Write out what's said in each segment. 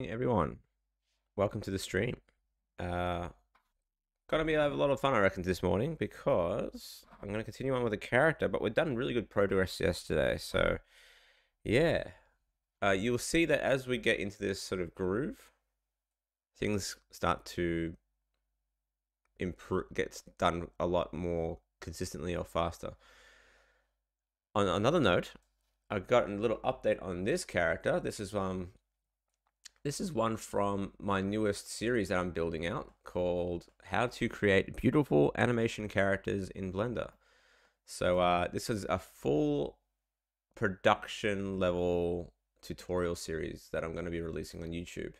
Hey, everyone, welcome to the stream. Uh, gonna be have a lot of fun, I reckon, this morning because I'm gonna continue on with the character, but we've done really good progress yesterday. So, yeah, uh, you'll see that as we get into this sort of groove, things start to improve, gets done a lot more consistently or faster. On another note, I got a little update on this character. This is um this is one from my newest series that I'm building out called How to Create Beautiful Animation Characters in Blender. So uh, this is a full production level tutorial series that I'm going to be releasing on YouTube.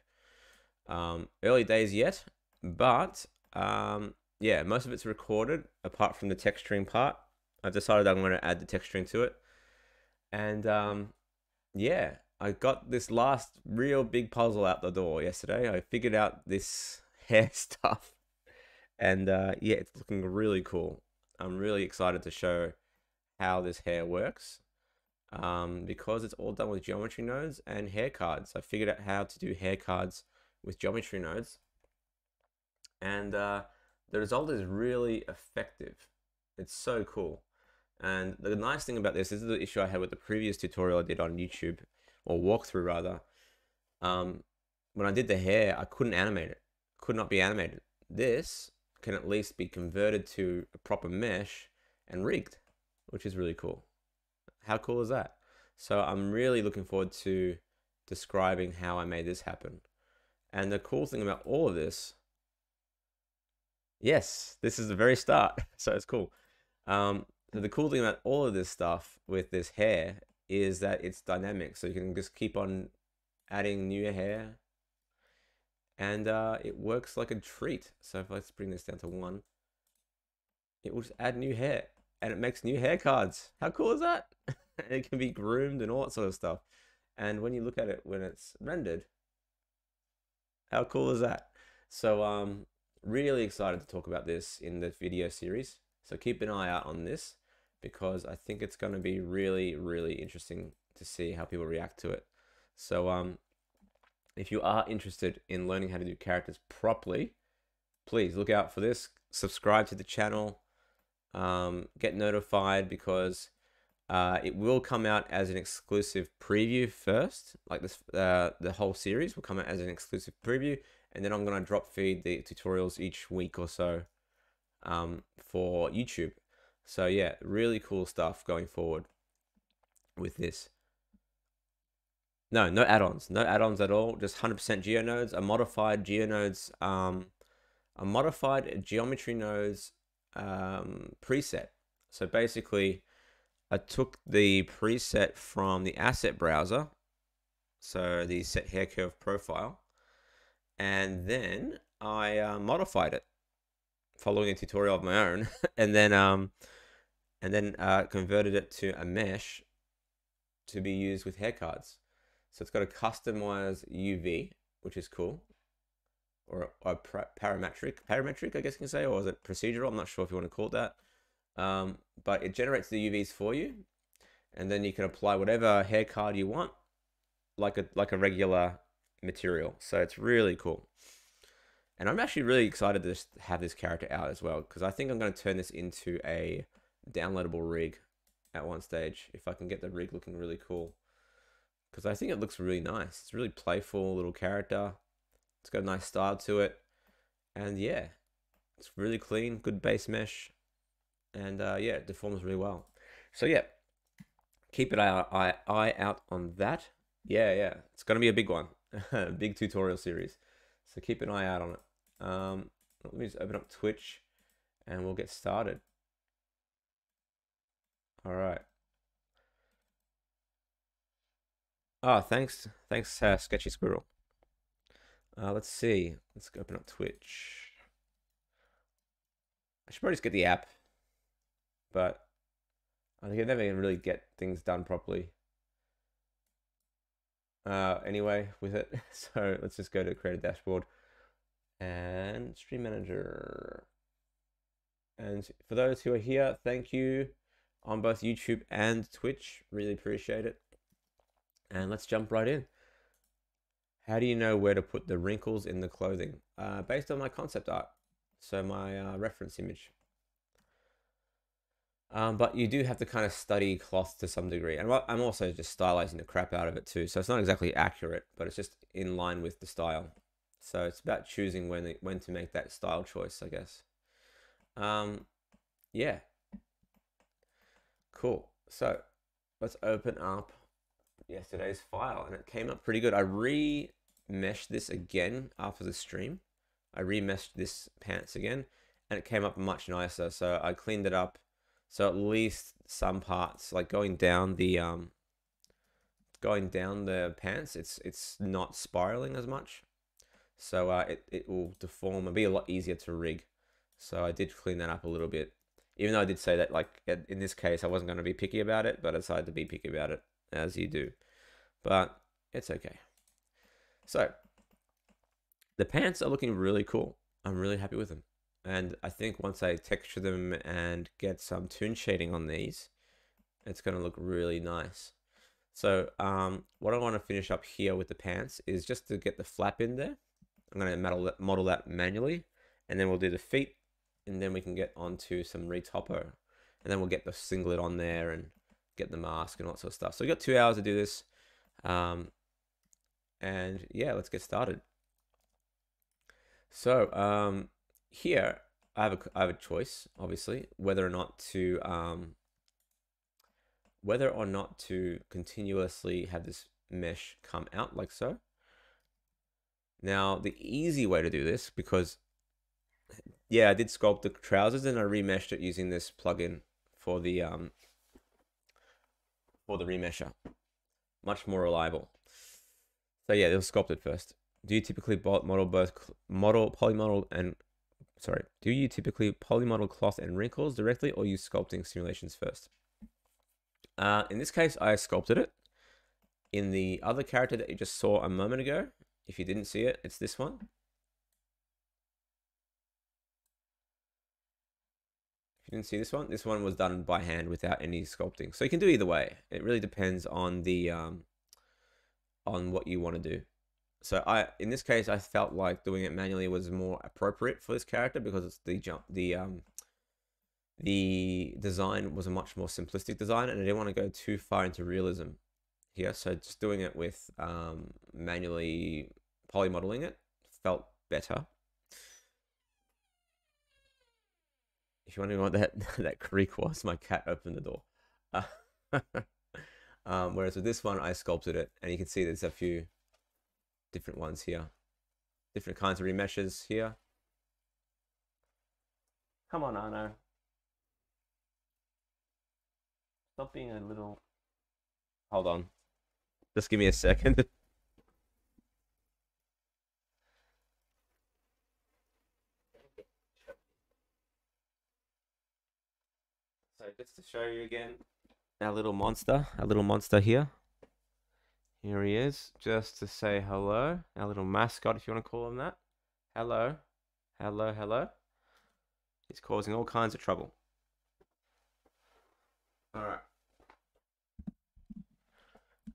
Um, early days yet, but um, yeah, most of it's recorded apart from the texturing part. I've decided I'm going to add the texturing to it. And um, yeah, I got this last real big puzzle out the door yesterday. I figured out this hair stuff. And uh, yeah, it's looking really cool. I'm really excited to show how this hair works. Um, because it's all done with geometry nodes and hair cards. I figured out how to do hair cards with geometry nodes. And uh, the result is really effective. It's so cool. And the nice thing about this, this is the issue I had with the previous tutorial I did on YouTube or walkthrough rather, um, when I did the hair, I couldn't animate it. Could not be animated. This can at least be converted to a proper mesh and rigged, which is really cool. How cool is that? So I'm really looking forward to describing how I made this happen. And the cool thing about all of this, yes, this is the very start, so it's cool. Um, the cool thing about all of this stuff with this hair is that it's dynamic. So you can just keep on adding new hair and uh, it works like a treat. So if let's bring this down to one, it will just add new hair and it makes new hair cards. How cool is that? it can be groomed and all that sort of stuff. And when you look at it when it's rendered, how cool is that? So um, really excited to talk about this in the video series. So keep an eye out on this because I think it's going to be really, really interesting to see how people react to it. So, um, if you are interested in learning how to do characters properly, please look out for this. Subscribe to the channel. Um, get notified because uh, it will come out as an exclusive preview first. Like this, uh, the whole series will come out as an exclusive preview, and then I'm gonna drop feed the tutorials each week or so um, for YouTube. So yeah, really cool stuff going forward with this. No, no add-ons, no add-ons at all. Just 100% geonodes, a modified geonodes, um, a modified geometry nodes um, preset. So basically, I took the preset from the asset browser, so the set hair curve profile, and then I uh, modified it following a tutorial of my own, and then um, and then uh, converted it to a mesh to be used with hair cards. So it's got a customized UV, which is cool, or a parametric, parametric, I guess you can say, or is it procedural? I'm not sure if you want to call it that. Um, but it generates the UVs for you, and then you can apply whatever hair card you want, like a like a regular material. So it's really cool. And I'm actually really excited to have this character out as well, because I think I'm going to turn this into a downloadable rig at one stage if I can get the rig looking really cool. Because I think it looks really nice. It's really playful little character. It's got a nice style to it. And yeah, it's really clean, good base mesh. And uh, yeah, it deforms really well. So yeah, keep an eye, eye, eye out on that. Yeah, yeah, it's going to be a big one. big tutorial series. So keep an eye out on it. Um, let me just open up Twitch and we'll get started. All right. Oh, thanks. Thanks, uh, Sketchy Squirrel. Uh, let's see. Let's open up Twitch. I should probably just get the app. But I think I never even really get things done properly. Uh, anyway, with it. So let's just go to create a dashboard and stream manager. And for those who are here, thank you on both YouTube and Twitch. Really appreciate it. And let's jump right in. How do you know where to put the wrinkles in the clothing? Uh, based on my concept art, so my uh, reference image. Um, but you do have to kind of study cloth to some degree. And I'm also just stylizing the crap out of it too. So it's not exactly accurate, but it's just in line with the style. So it's about choosing when when to make that style choice, I guess. Um, yeah. Cool. So let's open up yesterday's file and it came up pretty good. I re-meshed this again after the stream. I re-meshed this pants again and it came up much nicer. So I cleaned it up. So at least some parts, like going down the um, going down the pants, it's it's not spiraling as much. So uh, it, it will deform and be a lot easier to rig. So I did clean that up a little bit. Even though I did say that, like, in this case, I wasn't going to be picky about it, but I decided to be picky about it, as you do. But it's okay. So, the pants are looking really cool. I'm really happy with them. And I think once I texture them and get some toon shading on these, it's going to look really nice. So um, what I want to finish up here with the pants is just to get the flap in there. I'm going to model that, model that manually, and then we'll do the feet, and then we can get onto some retopo, and then we'll get the singlet on there and get the mask and all that sort of stuff. So we got two hours to do this, um, and yeah, let's get started. So um, here I have a I have a choice, obviously, whether or not to um, whether or not to continuously have this mesh come out like so. Now, the easy way to do this, because yeah, I did sculpt the trousers and I remeshed it using this plugin for the um for the remesher. Much more reliable. So yeah, it was sculpted first. Do you typically model both model polymodel and sorry, do you typically polymodel cloth and wrinkles directly or use sculpting simulations first? Uh, in this case, I sculpted it. In the other character that you just saw a moment ago, if you didn't see it, it's this one. You didn't see this one, this one was done by hand without any sculpting. So you can do either way. It really depends on the um, on what you want to do. So I, in this case, I felt like doing it manually was more appropriate for this character because it's the jump, the um, the design was a much more simplistic design, and I didn't want to go too far into realism here. So just doing it with um, manually polymodeling it felt better. If you wondering what that that creak was, my cat opened the door. Uh, um, whereas with this one, I sculpted it, and you can see there's a few different ones here. Different kinds of remeshes here. Come on, Arno. Stop being a little... Hold on. Just give me a second. So just to show you again, our little monster, our little monster here. Here he is, just to say hello. Our little mascot, if you want to call him that. Hello. Hello, hello. He's causing all kinds of trouble. Alright.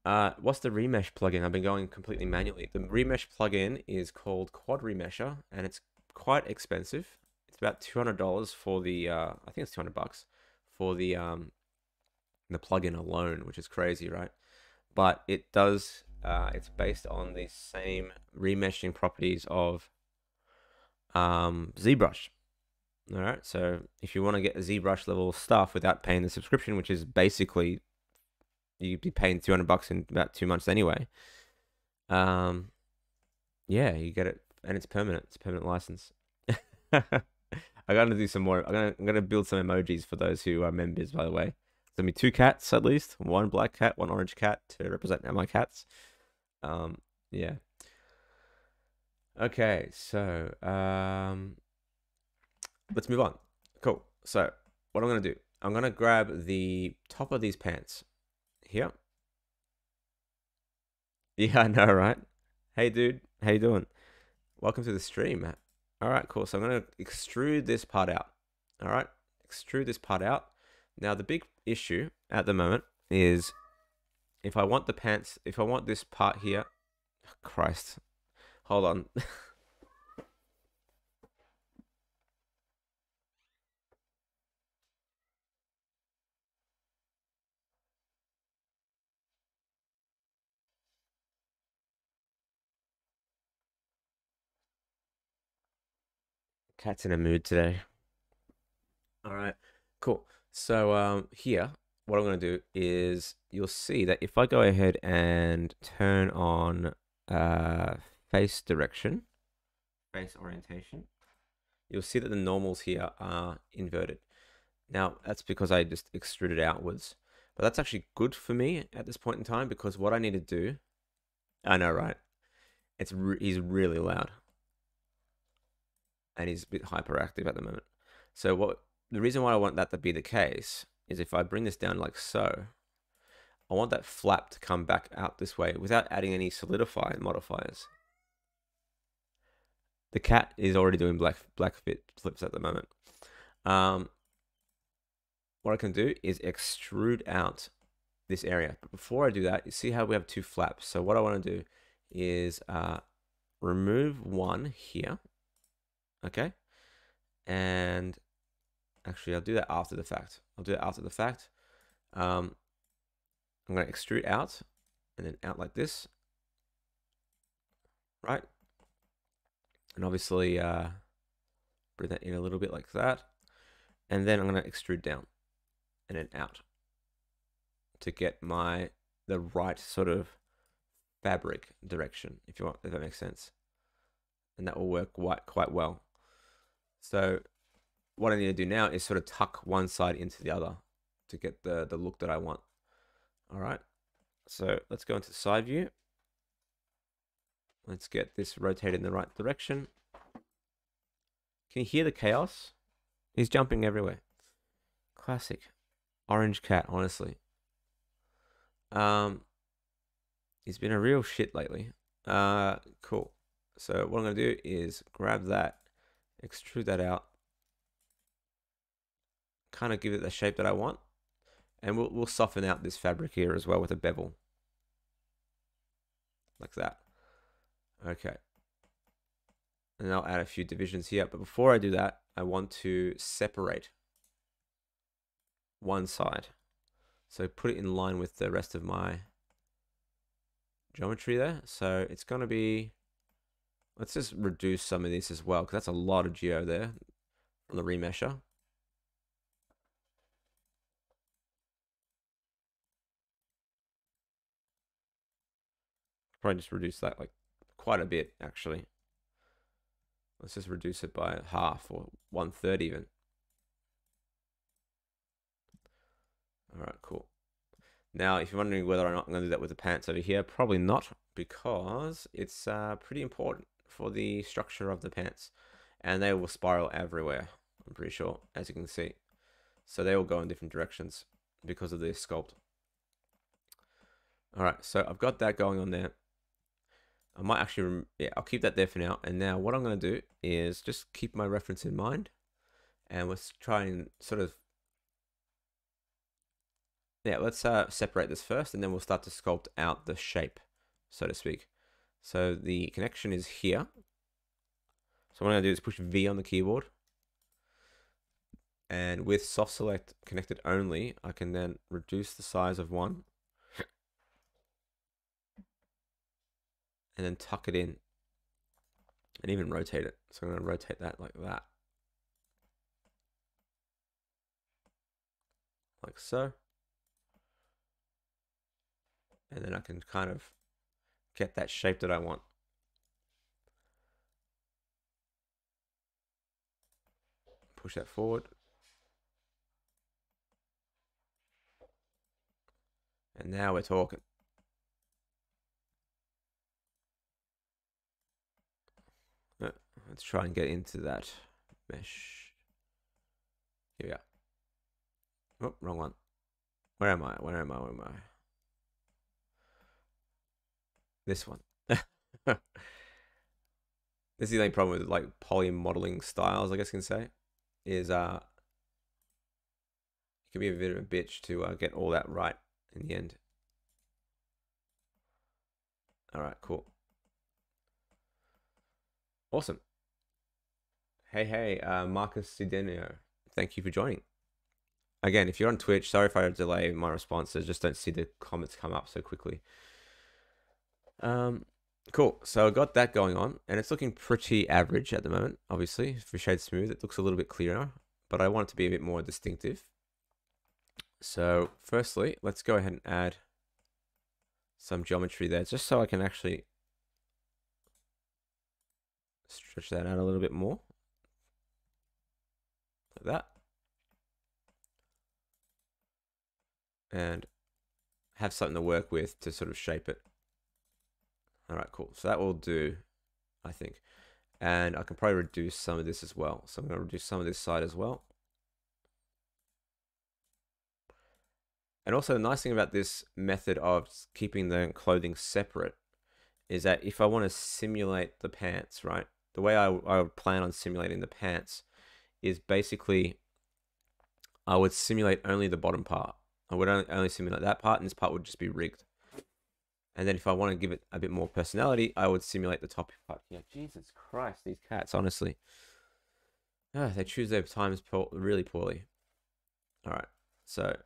Uh, what's the remesh plugin? I've been going completely manually. The remesh plugin is called Quad Remesher, and it's quite expensive. It's about two hundred dollars for the. Uh, I think it's two hundred bucks for the um, the plugin alone, which is crazy, right? but it does. Uh, it's based on the same remeshing properties of um, ZBrush. All right, so if you want to get ZBrush level stuff without paying the subscription, which is basically you'd be paying 200 bucks in about two months anyway. Um, yeah, you get it, and it's permanent. It's permanent license. I got to do some more. I'm gonna I'm gonna build some emojis for those who are members, by the way gonna be two cats at least, one black cat, one orange cat to represent my cats. Um, yeah. Okay, so um, let's move on. Cool. So what I'm gonna do, I'm gonna grab the top of these pants here. Yeah, I know, right? Hey, dude, how you doing? Welcome to the stream. All right, cool. So I'm gonna extrude this part out. All right, extrude this part out. Now the big issue at the moment is if I want the pants, if I want this part here, Christ, Hold on. Cat's in a mood today. All right, cool. So um, here, what I'm going to do is you'll see that if I go ahead and turn on uh, face direction, face orientation, you'll see that the normals here are inverted. Now, that's because I just extruded outwards. But that's actually good for me at this point in time because what I need to do, I know, right? It's re he's really loud and he's a bit hyperactive at the moment. So what the reason why I want that to be the case is if I bring this down like so, I want that flap to come back out this way without adding any solidify modifiers. The cat is already doing black black fit flips at the moment. Um, what I can do is extrude out this area. But before I do that, you see how we have two flaps. So what I want to do is uh, remove one here okay? And actually, I'll do that after the fact. I'll do it after the fact. Um, I'm going to extrude out and then out like this, right? And obviously, uh, bring that in a little bit like that. And then I'm going to extrude down and then out to get my the right sort of fabric direction, if you want, if that makes sense. And that will work quite, quite well. So what I need to do now is sort of tuck one side into the other to get the, the look that I want. All right. So let's go into side view. Let's get this rotated in the right direction. Can you hear the chaos? He's jumping everywhere. Classic. Orange cat, honestly. Um, he's been a real shit lately. Uh, cool. So what I'm going to do is grab that extrude that out, kind of give it the shape that I want. And we'll, we'll soften out this fabric here as well with a bevel. Like that. Okay. And I'll add a few divisions here. But before I do that, I want to separate one side. So put it in line with the rest of my geometry there. So it's going to be Let's just reduce some of this as well, because that's a lot of geo there on the remesher. Probably just reduce that like quite a bit, actually. Let's just reduce it by half or one third even. All right, cool. Now, if you're wondering whether or not I'm going to do that with the pants over here, probably not because it's uh, pretty important for the structure of the pants and they will spiral everywhere I'm pretty sure as you can see. So they will go in different directions because of this sculpt. Alright so I've got that going on there. I might actually yeah I'll keep that there for now. And now what I'm going to do is just keep my reference in mind and let's try and sort of yeah let's uh, separate this first and then we'll start to sculpt out the shape so to speak so the connection is here. So what I'm going to do is push V on the keyboard. And with soft select connected only, I can then reduce the size of one. And then tuck it in. And even rotate it. So I'm going to rotate that like that. Like so. And then I can kind of get that shape that I want. Push that forward. And now we're talking. Uh, let's try and get into that mesh. Here we are. Oh, wrong one. Where am I? Where am I? Where am I? This one. this is the only problem with like poly modeling styles, I guess you can say, is uh, it can be a bit of a bitch to uh, get all that right in the end. All right, cool. Awesome. Hey, hey, uh, Marcus Sidenio. Thank you for joining. Again, if you're on Twitch, sorry if I delay my responses. Just don't see the comments come up so quickly. Um, cool. So I got that going on, and it's looking pretty average at the moment. Obviously, for Shade Smooth, it looks a little bit clearer, but I want it to be a bit more distinctive. So firstly, let's go ahead and add some geometry there, just so I can actually stretch that out a little bit more. Like that. And have something to work with to sort of shape it. All right, cool. So that will do, I think. And I can probably reduce some of this as well. So I'm going to reduce some of this side as well. And also the nice thing about this method of keeping the clothing separate is that if I want to simulate the pants, right? The way I, I would plan on simulating the pants is basically I would simulate only the bottom part. I would only, only simulate that part and this part would just be rigged. And then if I want to give it a bit more personality, I would simulate the top part. Yeah, Jesus Christ, these cats, honestly. Oh, they choose their times really poorly. All right, so.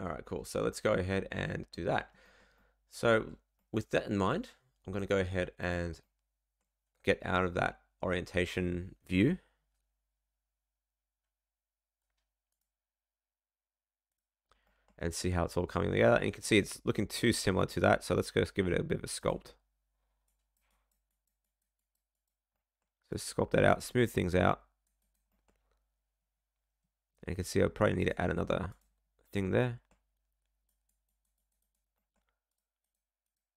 All right, cool. So let's go ahead and do that. So with that in mind, I'm going to go ahead and get out of that orientation view. And see how it's all coming together. And you can see it's looking too similar to that. So let's just give it a bit of a sculpt. So sculpt that out, smooth things out. And you can see I probably need to add another thing there.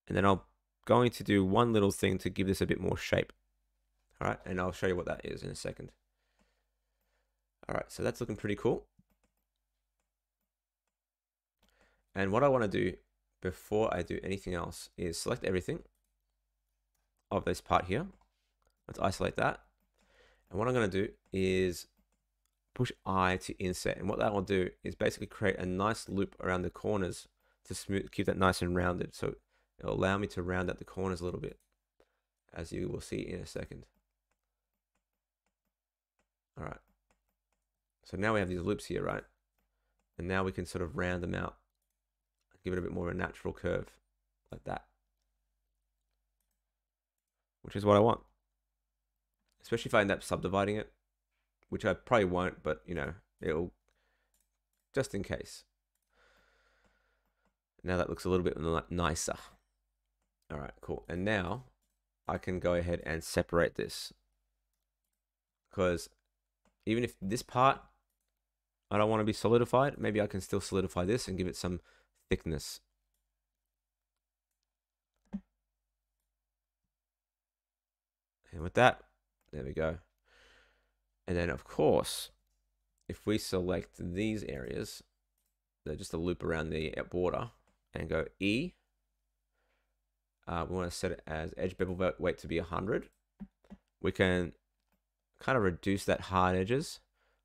And then I'm going to do one little thing to give this a bit more shape. All right, and I'll show you what that is in a second. All right, so that's looking pretty cool. And what I want to do before I do anything else is select everything of this part here. Let's isolate that. And what I'm going to do is push I to inset. And what that will do is basically create a nice loop around the corners to smooth, keep that nice and rounded. So it'll allow me to round out the corners a little bit, as you will see in a second. All right. So now we have these loops here, right? And now we can sort of round them out, give it a bit more of a natural curve, like that. Which is what I want. Especially if I end up subdividing it, which I probably won't, but you know, it'll, just in case. Now that looks a little bit nicer. All right, cool. And now I can go ahead and separate this because even if this part I don't want to be solidified, maybe I can still solidify this and give it some thickness. And with that, there we go. And then of course, if we select these areas, they're just a loop around the border and go E, uh, we want to set it as edge bevel weight to be 100. We can kind of reduce that hard edges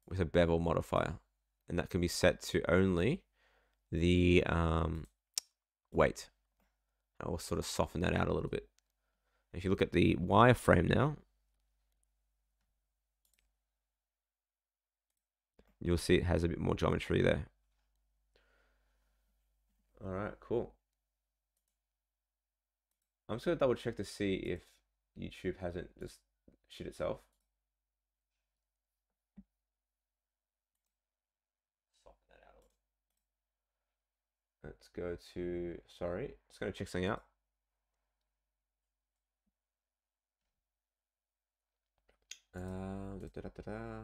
with a bevel modifier. And that can be set to only the um, weight. I'll sort of soften that out a little bit. If you look at the wireframe now, you'll see it has a bit more geometry there. All right, cool. I'm just gonna double check to see if YouTube hasn't just shit itself. Let's go to, sorry, just gonna check something out. Uh, da, da, da,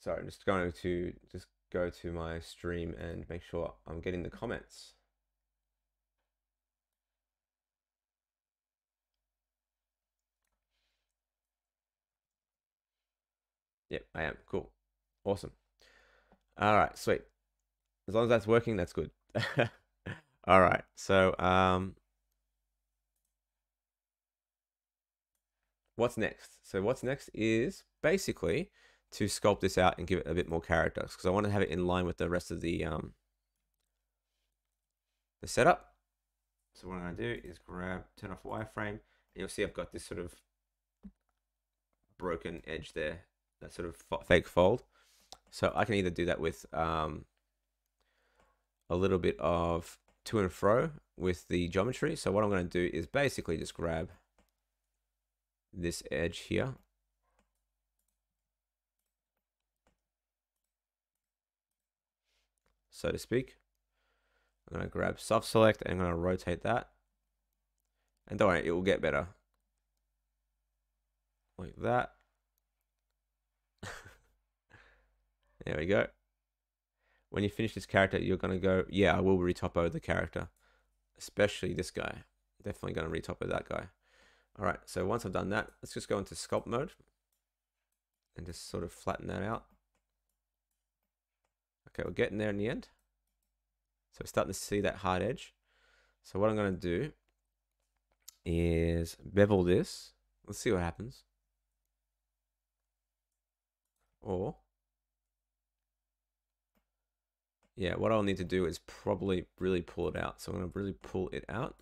Sorry, I'm just going to just go to my stream and make sure I'm getting the comments. Yep, I am. Cool. Awesome. All right, sweet. As long as that's working, that's good. All right. So, um what's next? So what's next is basically to sculpt this out and give it a bit more character because I want to have it in line with the rest of the um, the setup. So what I'm going to do is grab, turn off wireframe, and you'll see I've got this sort of broken edge there, that sort of fake fold. So I can either do that with um, a little bit of to and fro with the geometry. So what I'm going to do is basically just grab this edge here. So to speak. I'm going to grab soft select and I'm going to rotate that. And don't worry, it will get better. Like that. There we go. When you finish this character, you're going to go, yeah, I will retopo the character. Especially this guy. Definitely going to retopo that guy. All right, so once I've done that, let's just go into sculpt mode and just sort of flatten that out. Okay, we're getting there in the end. So we're starting to see that hard edge. So what I'm going to do is bevel this. Let's see what happens. Or, yeah, what I'll need to do is probably really pull it out. So I'm going to really pull it out.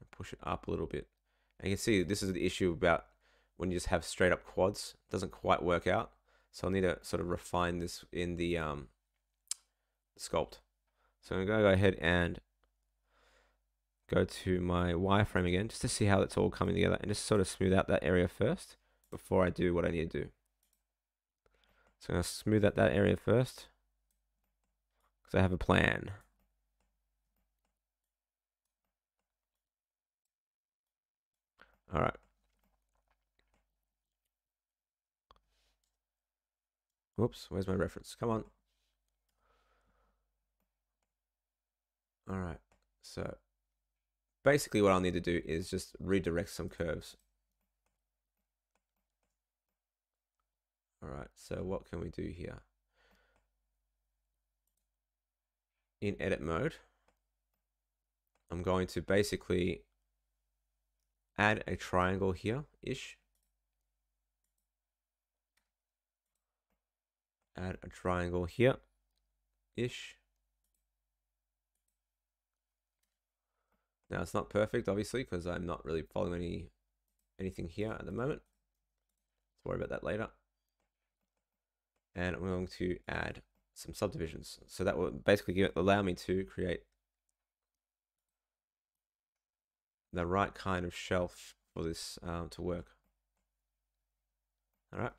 And push it up a little bit. And you can see this is the issue about when you just have straight up quads. It doesn't quite work out. So I'll need to sort of refine this in the um, sculpt. So I'm going to go ahead and go to my wireframe again just to see how it's all coming together and just sort of smooth out that area first before I do what I need to do. So I'm going to smooth out that area first because I have a plan. All right. Whoops, where's my reference? Come on. All right, so basically what I'll need to do is just redirect some curves. All right, so what can we do here? In edit mode, I'm going to basically add a triangle here-ish. add a triangle here ish. Now it's not perfect, obviously, because I'm not really following any anything here at the moment. Let's worry about that later. And I'm going to add some subdivisions. So that will basically give, allow me to create the right kind of shelf for this um, to work. All right.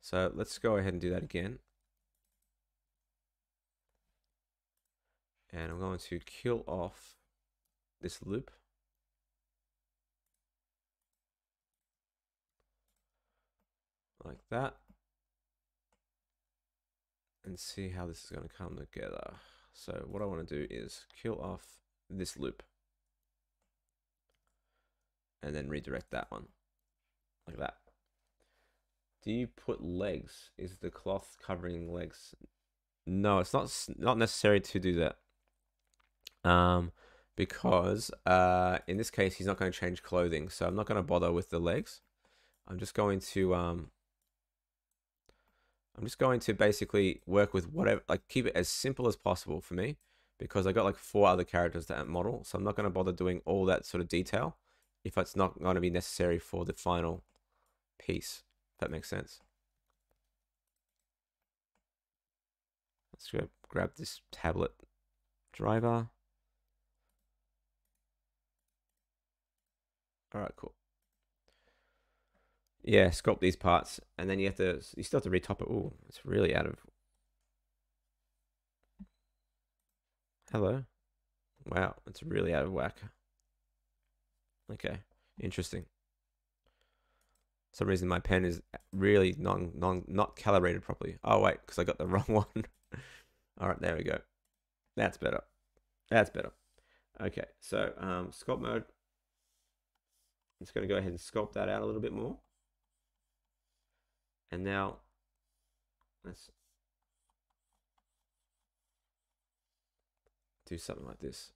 So let's go ahead and do that again. And I'm going to kill off this loop. Like that. And see how this is going to come together. So what I want to do is kill off this loop. And then redirect that one. Like that. Do you put legs? Is the cloth covering legs? No, it's not not necessary to do that. Um, because uh, in this case, he's not going to change clothing, so I'm not going to bother with the legs. I'm just going to um, I'm just going to basically work with whatever, like keep it as simple as possible for me, because I got like four other characters to model, so I'm not going to bother doing all that sort of detail if it's not going to be necessary for the final piece if that makes sense. Let's go grab this tablet driver. All right, cool. Yeah, sculpt these parts, and then you have to, you still have to retop it. Oh, it's really out of. Hello. Wow, it's really out of whack. Okay, interesting some reason my pen is really non non not calibrated properly. Oh wait, because I got the wrong one. All right, there we go. That's better. That's better. Okay, so um, sculpt mode. I'm just going to go ahead and sculpt that out a little bit more. And now let's do something like this.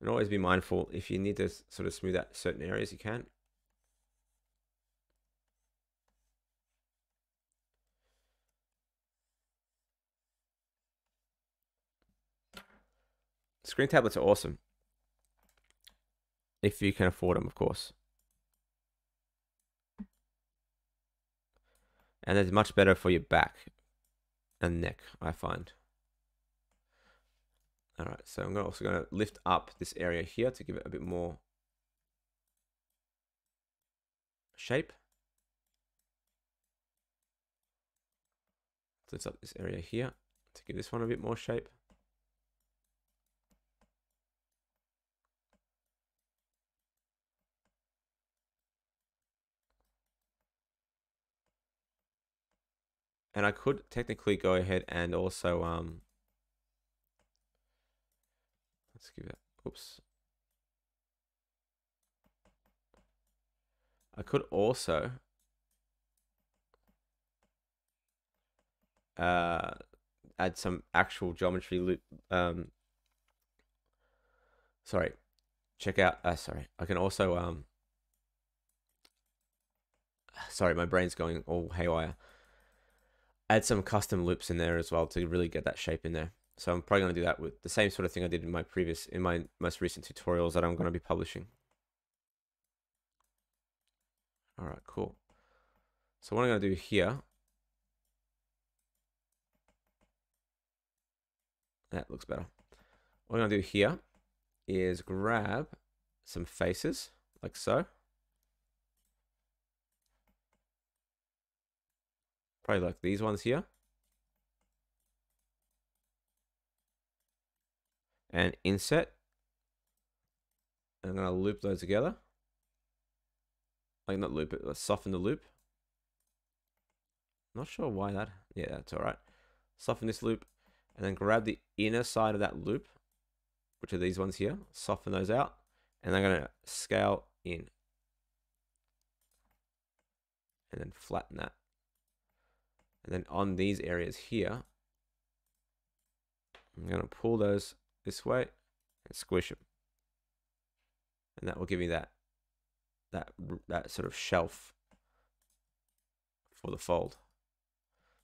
And always be mindful if you need to sort of smooth out certain areas, you can. Screen tablets are awesome. If you can afford them, of course. And it's much better for your back and neck, I find. All right, so I'm also going to lift up this area here to give it a bit more shape. Lift up this area here to give this one a bit more shape. And I could technically go ahead and also, um, let's give it, oops. I could also uh, add some actual geometry loop. Um, sorry, check out. Uh, sorry, I can also um. Sorry, my brain's going all haywire add some custom loops in there as well to really get that shape in there. So I'm probably going to do that with the same sort of thing I did in my previous, in my most recent tutorials that I'm going to be publishing. All right, cool. So what I'm going to do here, that looks better. What I'm going to do here is grab some faces like so. Probably like these ones here. And inset. I'm going to loop those together. Like not loop it, let's soften the loop. Not sure why that. Yeah, that's all right. Soften this loop and then grab the inner side of that loop, which are these ones here. Soften those out and I'm going to scale in. And then flatten that. And then on these areas here, I'm going to pull those this way and squish them. And that will give me that that that sort of shelf for the fold.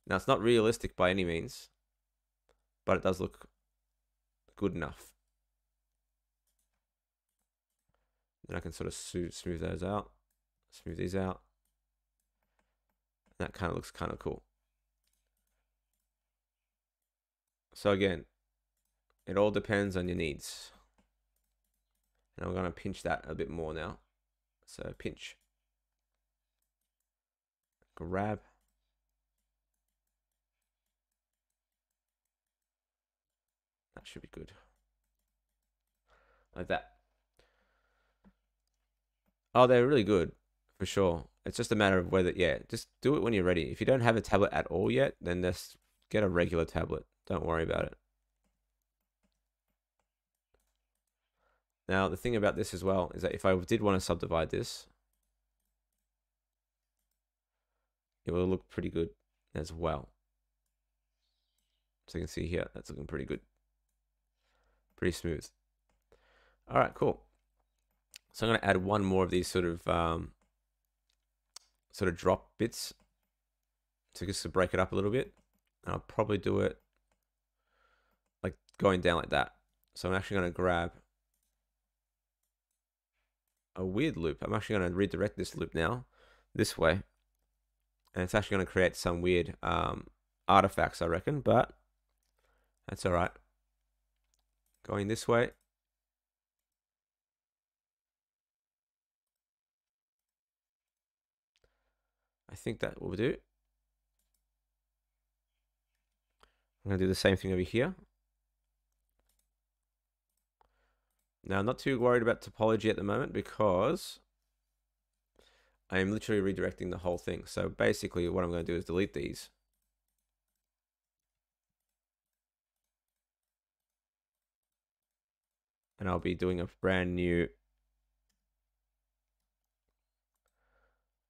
Now it's not realistic by any means, but it does look good enough. Then I can sort of smooth those out, smooth these out. That kind of looks kind of cool. So again, it all depends on your needs. And I'm going to pinch that a bit more now. So pinch. Grab. That should be good. Like that. Oh, they're really good for sure. It's just a matter of whether, yeah, just do it when you're ready. If you don't have a tablet at all yet, then just get a regular tablet. Don't worry about it. Now, the thing about this as well is that if I did want to subdivide this, it will look pretty good as well. So you can see here, that's looking pretty good. Pretty smooth. All right, cool. So I'm going to add one more of these sort of um, sort of drop bits to just to break it up a little bit. And I'll probably do it going down like that. So I'm actually going to grab a weird loop. I'm actually going to redirect this loop now this way. And it's actually going to create some weird um, artifacts, I reckon, but that's all right. Going this way. I think that will do. I'm going to do the same thing over here. Now, I'm not too worried about topology at the moment because I am literally redirecting the whole thing. So basically what I'm going to do is delete these. And I'll be doing a brand new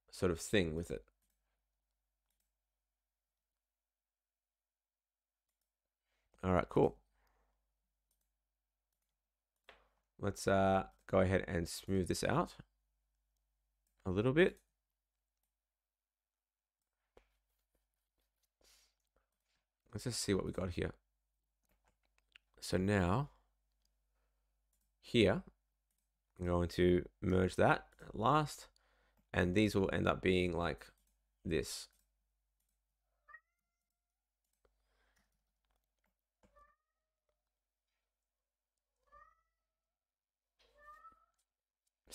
sort of thing with it. All right, cool. Let's uh, go ahead and smooth this out a little bit. Let's just see what we got here. So now, here, I'm going to merge that last, and these will end up being like this.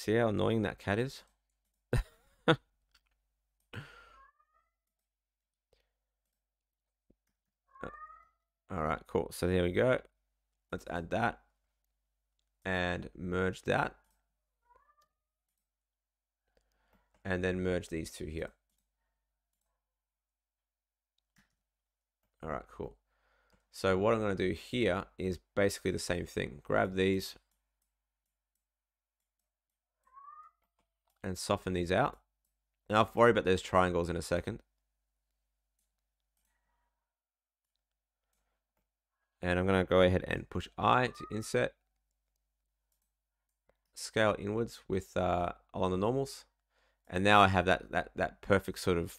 See how annoying that cat is? Uh, all right, cool. So there we go. Let's add that and merge that. And then merge these two here. All right, cool. So what I'm going to do here is basically the same thing. Grab these and soften these out. And I'll worry about those triangles in a second. And I'm going to go ahead and push I to inset. Scale inwards with uh, along the normals. And now I have that, that, that perfect sort of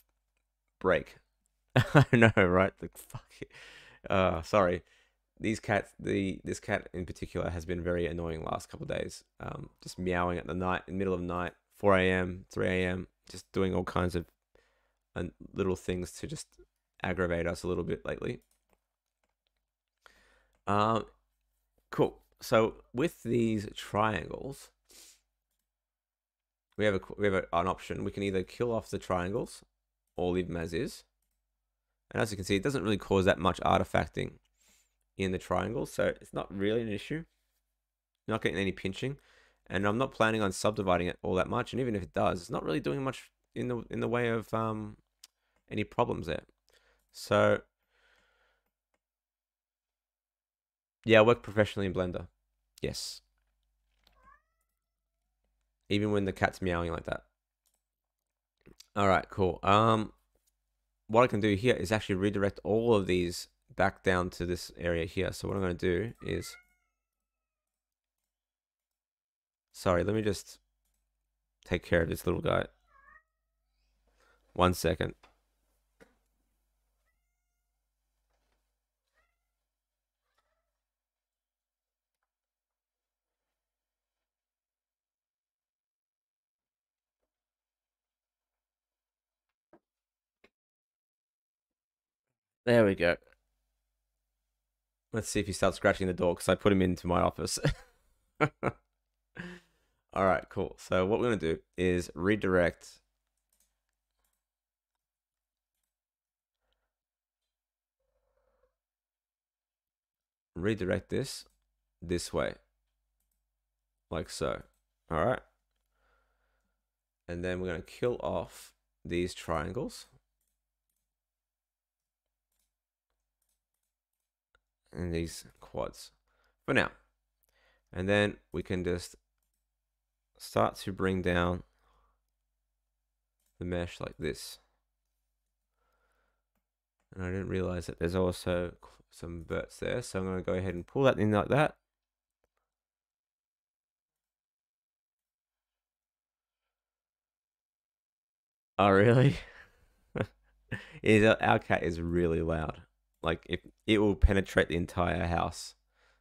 break. I know, right? The fuck. Uh, sorry. These cats, the this cat in particular, has been very annoying last couple days. Um, just meowing at the night, in the middle of the night, 4 a.m., 3 a.m., just doing all kinds of uh, little things to just aggravate us a little bit lately. Um, cool. So with these triangles, we have a we have a, an option. We can either kill off the triangles or leave them as is. And as you can see, it doesn't really cause that much artifacting in the triangles, so it's not really an issue. You're not getting any pinching, and I'm not planning on subdividing it all that much. And even if it does, it's not really doing much in the in the way of um, any problems there. So Yeah, I work professionally in Blender. Yes. Even when the cat's meowing like that. All right, cool. Um, what I can do here is actually redirect all of these back down to this area here. So what I'm going to do is, sorry, let me just take care of this little guy. One second. There we go. Let's see if he starts scratching the door because I put him into my office. All right, cool. So what we're going to do is redirect redirect this this way like so all right and then we're going to kill off these triangles and these quads for now. And then we can just start to bring down the mesh like this. And I didn't realize that there's also some verts there. So I'm going to go ahead and pull that in like that. Oh, really? is uh, our cat is really loud. Like if it will penetrate the entire house.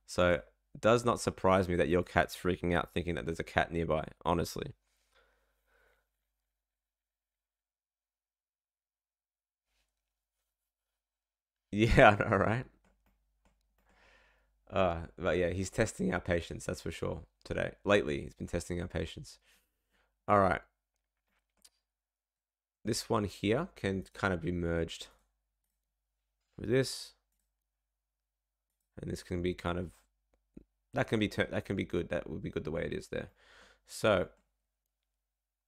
So does not surprise me that your cat's freaking out thinking that there's a cat nearby, honestly. Yeah, all right. Uh, but yeah, he's testing our patience, that's for sure, today. Lately, he's been testing our patience. All right. This one here can kind of be merged with this. And this can be kind of, that can be, that can be good. That would be good the way it is there. So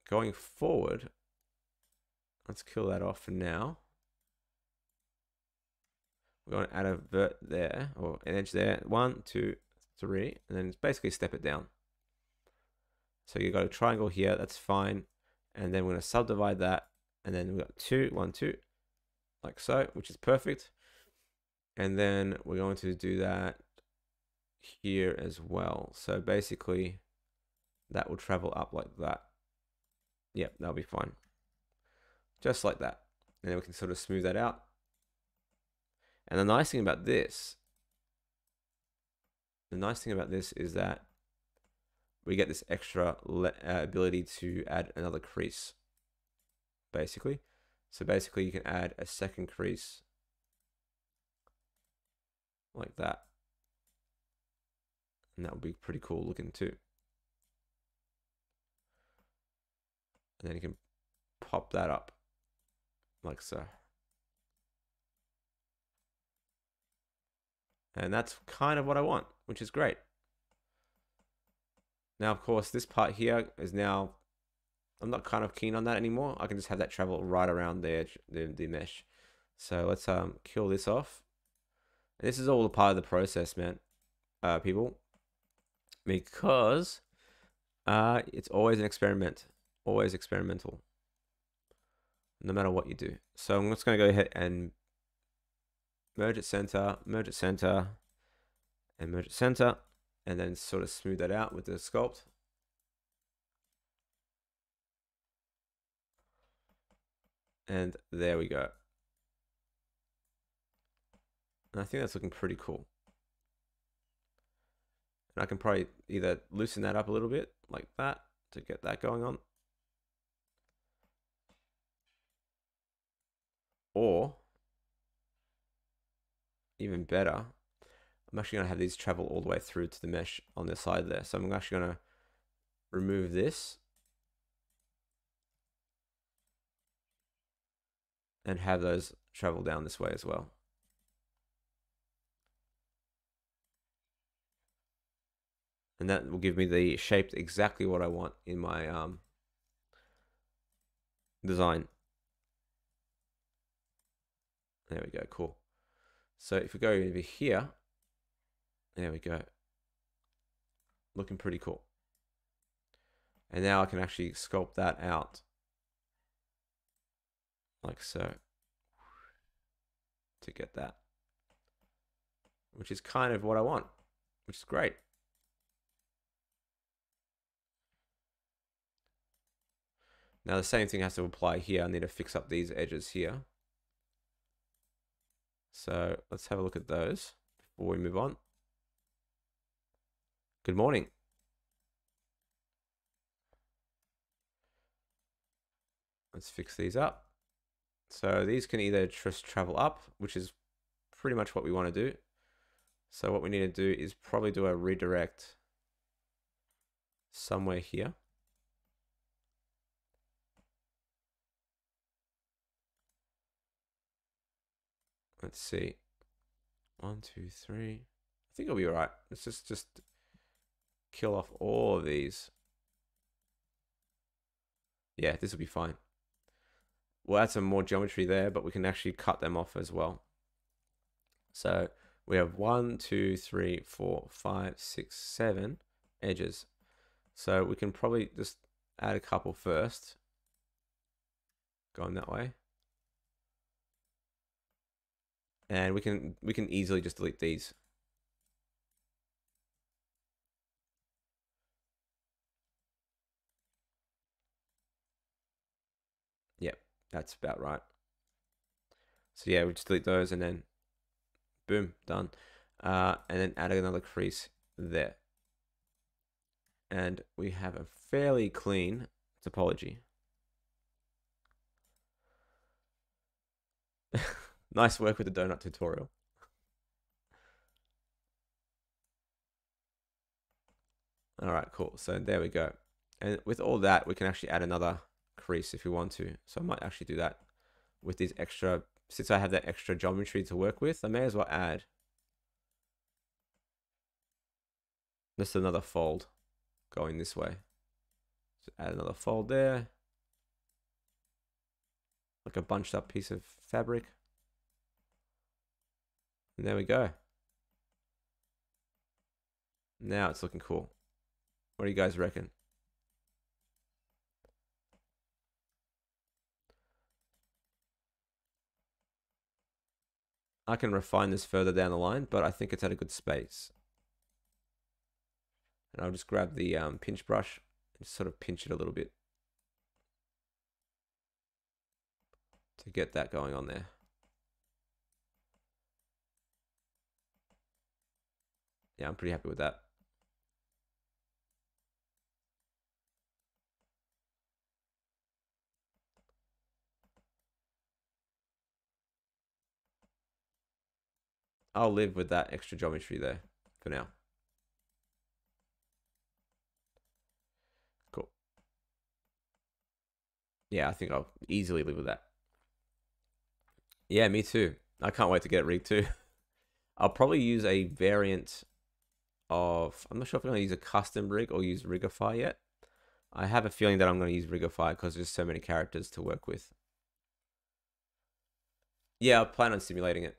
going forward, let's kill that off for now. We're going to add a vert there, or an edge there. One, two, three, and then basically step it down. So you've got a triangle here, that's fine. And then we're going to subdivide that. And then we've got two, one, two, like so, which is perfect. And then we're going to do that here as well. So basically that will travel up like that. Yep, that'll be fine. Just like that. And then we can sort of smooth that out. And the nice thing about this, the nice thing about this is that we get this extra uh, ability to add another crease, basically. So basically you can add a second crease like that. And that would be pretty cool looking too. And then you can pop that up like so. And that's kind of what I want, which is great. Now, of course, this part here is now, I'm not kind of keen on that anymore. I can just have that travel right around the edge, the, the mesh. So let's um kill this off. And this is all a part of the process, man, uh, people. Because uh, it's always an experiment, always experimental, no matter what you do. So I'm just going to go ahead and merge it center, merge it center, and merge it center, and then sort of smooth that out with the sculpt. And there we go. And I think that's looking pretty cool. And I can probably either loosen that up a little bit like that to get that going on. Or even better, I'm actually going to have these travel all the way through to the mesh on the side there. So I'm actually going to remove this and have those travel down this way as well. And that will give me the shape exactly what I want in my um, design. There we go, cool. So if we go over here, there we go. Looking pretty cool. And now I can actually sculpt that out. Like so. To get that. Which is kind of what I want. Which is great. Now the same thing has to apply here. I need to fix up these edges here. So let's have a look at those before we move on. Good morning. Let's fix these up. So these can either just travel up, which is pretty much what we want to do. So what we need to do is probably do a redirect somewhere here. Let's see. One, two, three. I think I'll be alright. Let's just just kill off all of these. Yeah, this will be fine. We'll add some more geometry there, but we can actually cut them off as well. So we have one, two, three, four, five, six, seven edges. So we can probably just add a couple first. Going that way. And we can we can easily just delete these. Yep, that's about right. So yeah, we just delete those and then boom, done. Uh, and then add another crease there. And we have a fairly clean topology. Nice work with the donut tutorial. All right, cool. So there we go. And with all that, we can actually add another crease if we want to. So I might actually do that with these extra, since I have that extra geometry to work with, I may as well add just another fold going this way. So add another fold there. Like a bunched up piece of fabric. And there we go. Now it's looking cool. What do you guys reckon? I can refine this further down the line, but I think it's at a good space. And I'll just grab the um, pinch brush and sort of pinch it a little bit to get that going on there. Yeah, I'm pretty happy with that. I'll live with that extra geometry there for now. Cool. Yeah, I think I'll easily live with that. Yeah, me too. I can't wait to get it rigged too. I'll probably use a variant of, I'm not sure if I'm going to use a custom rig or use Rigify yet. I have a feeling that I'm going to use Rigify because there's so many characters to work with. Yeah, I plan on simulating it.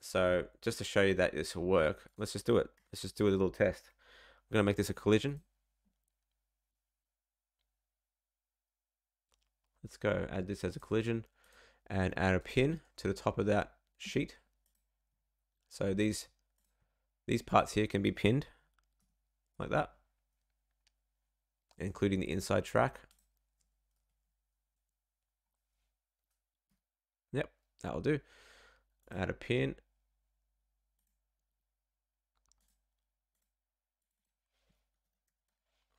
So just to show you that this will work, let's just do it. Let's just do a little test. I'm going to make this a collision. Let's go add this as a collision and add a pin to the top of that sheet. So these these parts here can be pinned like that, including the inside track. Yep, that'll do. Add a pin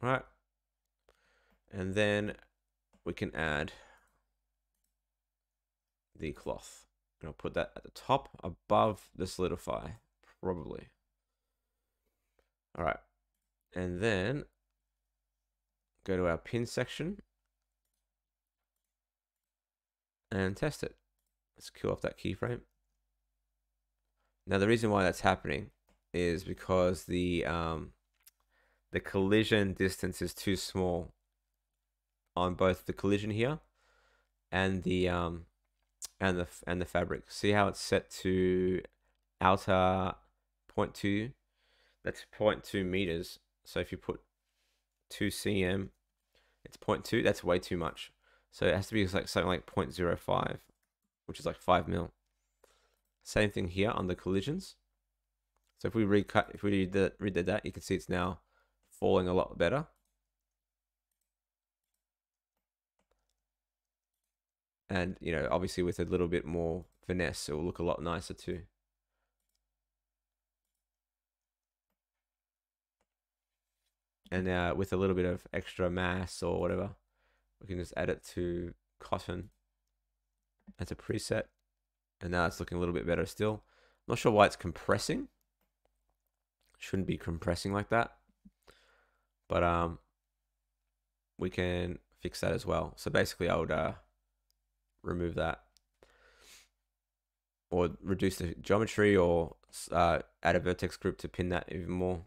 right? And then we can add the cloth. And I'll put that at the top above the solidify, probably. All right. And then go to our pin section and test it. Let's kill off that keyframe. Now the reason why that's happening is because the um, the collision distance is too small on both the collision here and the um and the and the fabric. See how it's set to outer 0.2 that's 0.2 meters. So if you put 2 cm it's 0.2 that's way too much. So it has to be like something like 0.05 which is like 5 mil. Same thing here on the collisions. So if we recut if we redid, redid that you can see it's now falling a lot better. And, you know, obviously with a little bit more finesse, it will look a lot nicer too. And now with a little bit of extra mass or whatever, we can just add it to cotton as a preset. And now it's looking a little bit better still. I'm not sure why it's compressing. Shouldn't be compressing like that but um, we can fix that as well. So basically I would uh, remove that or reduce the geometry or uh, add a vertex group to pin that even more.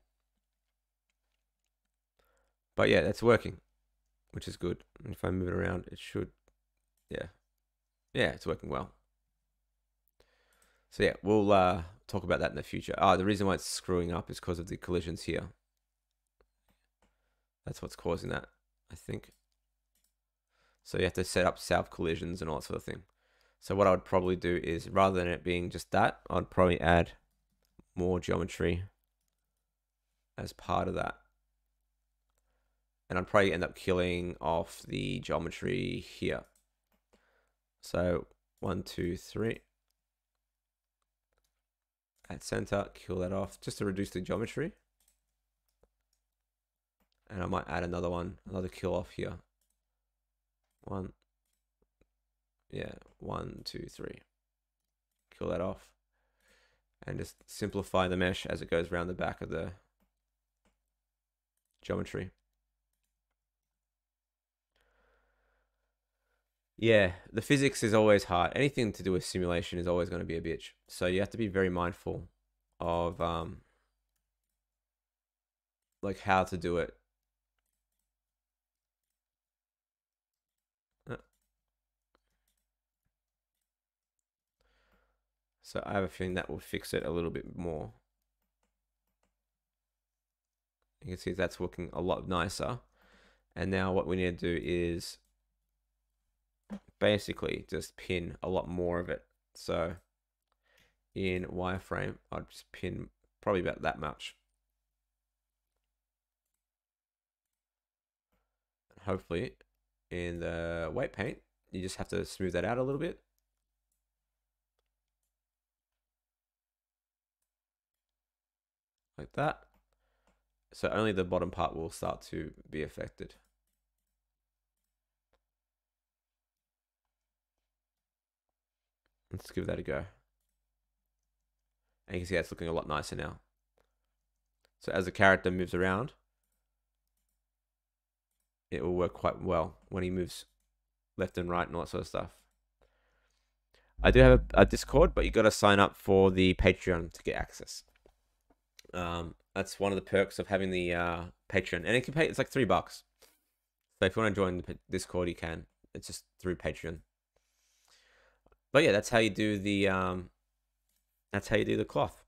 But yeah, that's working, which is good. If I move it around, it should, yeah, yeah, it's working well. So yeah, we'll uh, talk about that in the future. Ah, the reason why it's screwing up is because of the collisions here. That's what's causing that, I think. So you have to set up self collisions and all that sort of thing. So what I would probably do is rather than it being just that, I'd probably add more geometry as part of that. And I'd probably end up killing off the geometry here. So one, two, three. At center, kill that off just to reduce the geometry and I might add another one, another kill off here. One, yeah, one, two, three. Kill that off. And just simplify the mesh as it goes around the back of the geometry. Yeah, the physics is always hard. Anything to do with simulation is always going to be a bitch. So you have to be very mindful of um, like how to do it So I have a feeling that will fix it a little bit more. You can see that's looking a lot nicer. And now what we need to do is basically just pin a lot more of it. So in wireframe, I'd just pin probably about that much. Hopefully in the weight paint, you just have to smooth that out a little bit. Like that. So only the bottom part will start to be affected. Let's give that a go. And you can see that's looking a lot nicer now. So as the character moves around, it will work quite well when he moves left and right and all that sort of stuff. I do have a, a Discord, but you got to sign up for the Patreon to get access. Um, that's one of the perks of having the uh, Patreon, and it can pay. It's like three bucks. So if you want to join the Discord, you can. It's just through Patreon. But yeah, that's how you do the um, that's how you do the cloth.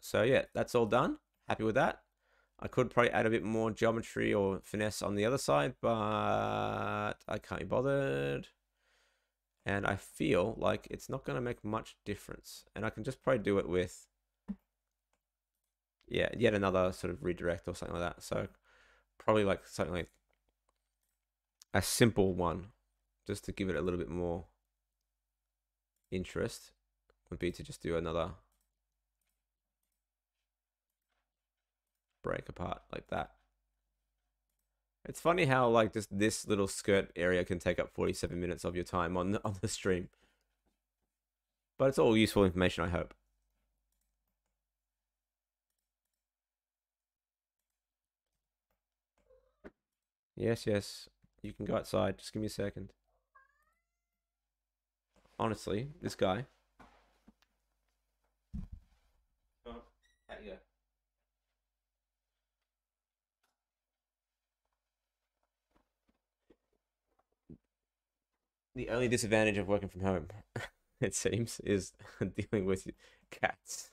So yeah, that's all done. Happy with that. I could probably add a bit more geometry or finesse on the other side, but I can't be bothered. And I feel like it's not going to make much difference. And I can just probably do it with, yeah, yet another sort of redirect or something like that. So probably like something like a simple one, just to give it a little bit more interest, would be to just do another break apart like that. It's funny how like just this little skirt area can take up 47 minutes of your time on on the stream. But it's all useful information, I hope. Yes, yes. You can go outside. Just give me a second. Honestly, this guy. The only disadvantage of working from home, it seems, is dealing with cats.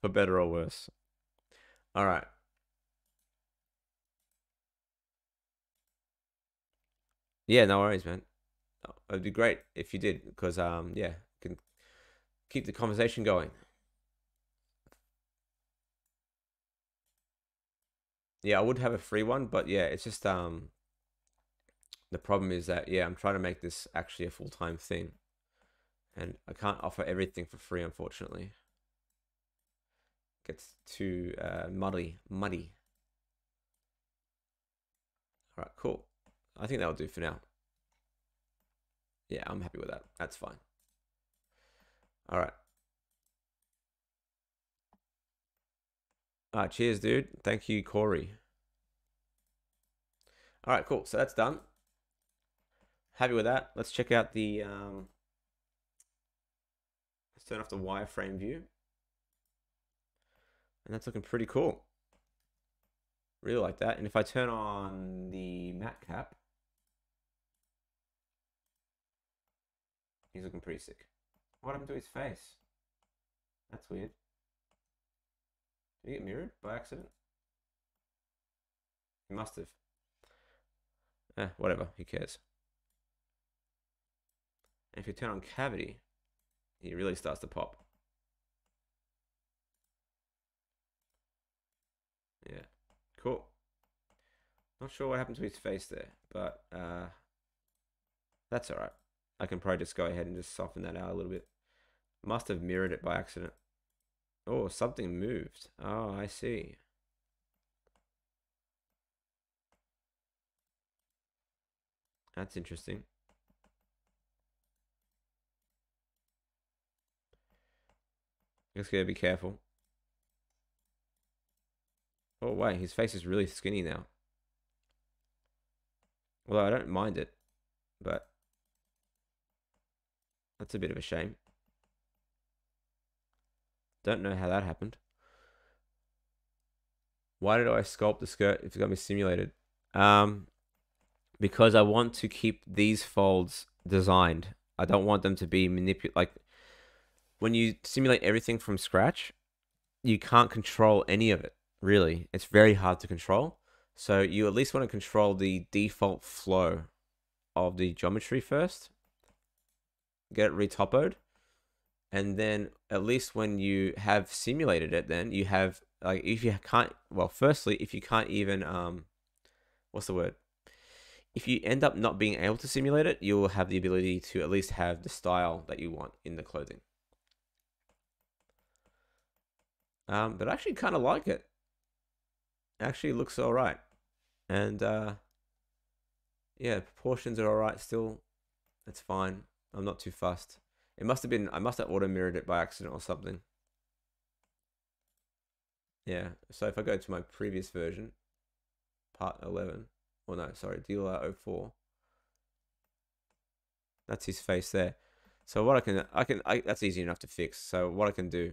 For better or worse. All right. Yeah, no worries, man. It'd be great if you did, because um, yeah, can keep the conversation going. Yeah, I would have a free one, but yeah, it's just um, the problem is that yeah, I'm trying to make this actually a full time thing, and I can't offer everything for free, unfortunately. Gets too uh, muddy, muddy. All right, cool. I think that'll do for now. Yeah, I'm happy with that. That's fine. All right. All right, cheers, dude. Thank you, Corey. All right, cool. So that's done happy with that. Let's check out the, um, let's turn off the wireframe view. And that's looking pretty cool. Really like that. And if I turn on the matcap, he's looking pretty sick. What happened to his face? That's weird. Did he get mirrored by accident? He must have. Eh, whatever, who cares? And if you turn on cavity, he really starts to pop. Yeah, cool. Not sure what happened to his face there, but uh, that's all right. I can probably just go ahead and just soften that out a little bit. Must have mirrored it by accident. Oh, something moved. Oh, I see. That's interesting. Just gotta be careful. Oh wait, his face is really skinny now. Although I don't mind it, but that's a bit of a shame. Don't know how that happened. Why did I sculpt the skirt if it's gonna be simulated? Um, because I want to keep these folds designed. I don't want them to be manipulated. Like when you simulate everything from scratch, you can't control any of it, really. It's very hard to control. So you at least want to control the default flow of the geometry first. Get it retopoed. And then at least when you have simulated it, then you have like if you can't well, firstly, if you can't even um what's the word? if you end up not being able to simulate it, you'll have the ability to at least have the style that you want in the clothing. Um, but I actually kind of like it. Actually looks all right. And uh, yeah, proportions are all right still. That's fine. I'm not too fussed. It must have been, I must have auto mirrored it by accident or something. Yeah, so if I go to my previous version, part 11, well no, sorry, dealer 04, that's his face there. So what I can, I can, I, that's easy enough to fix. So what I can do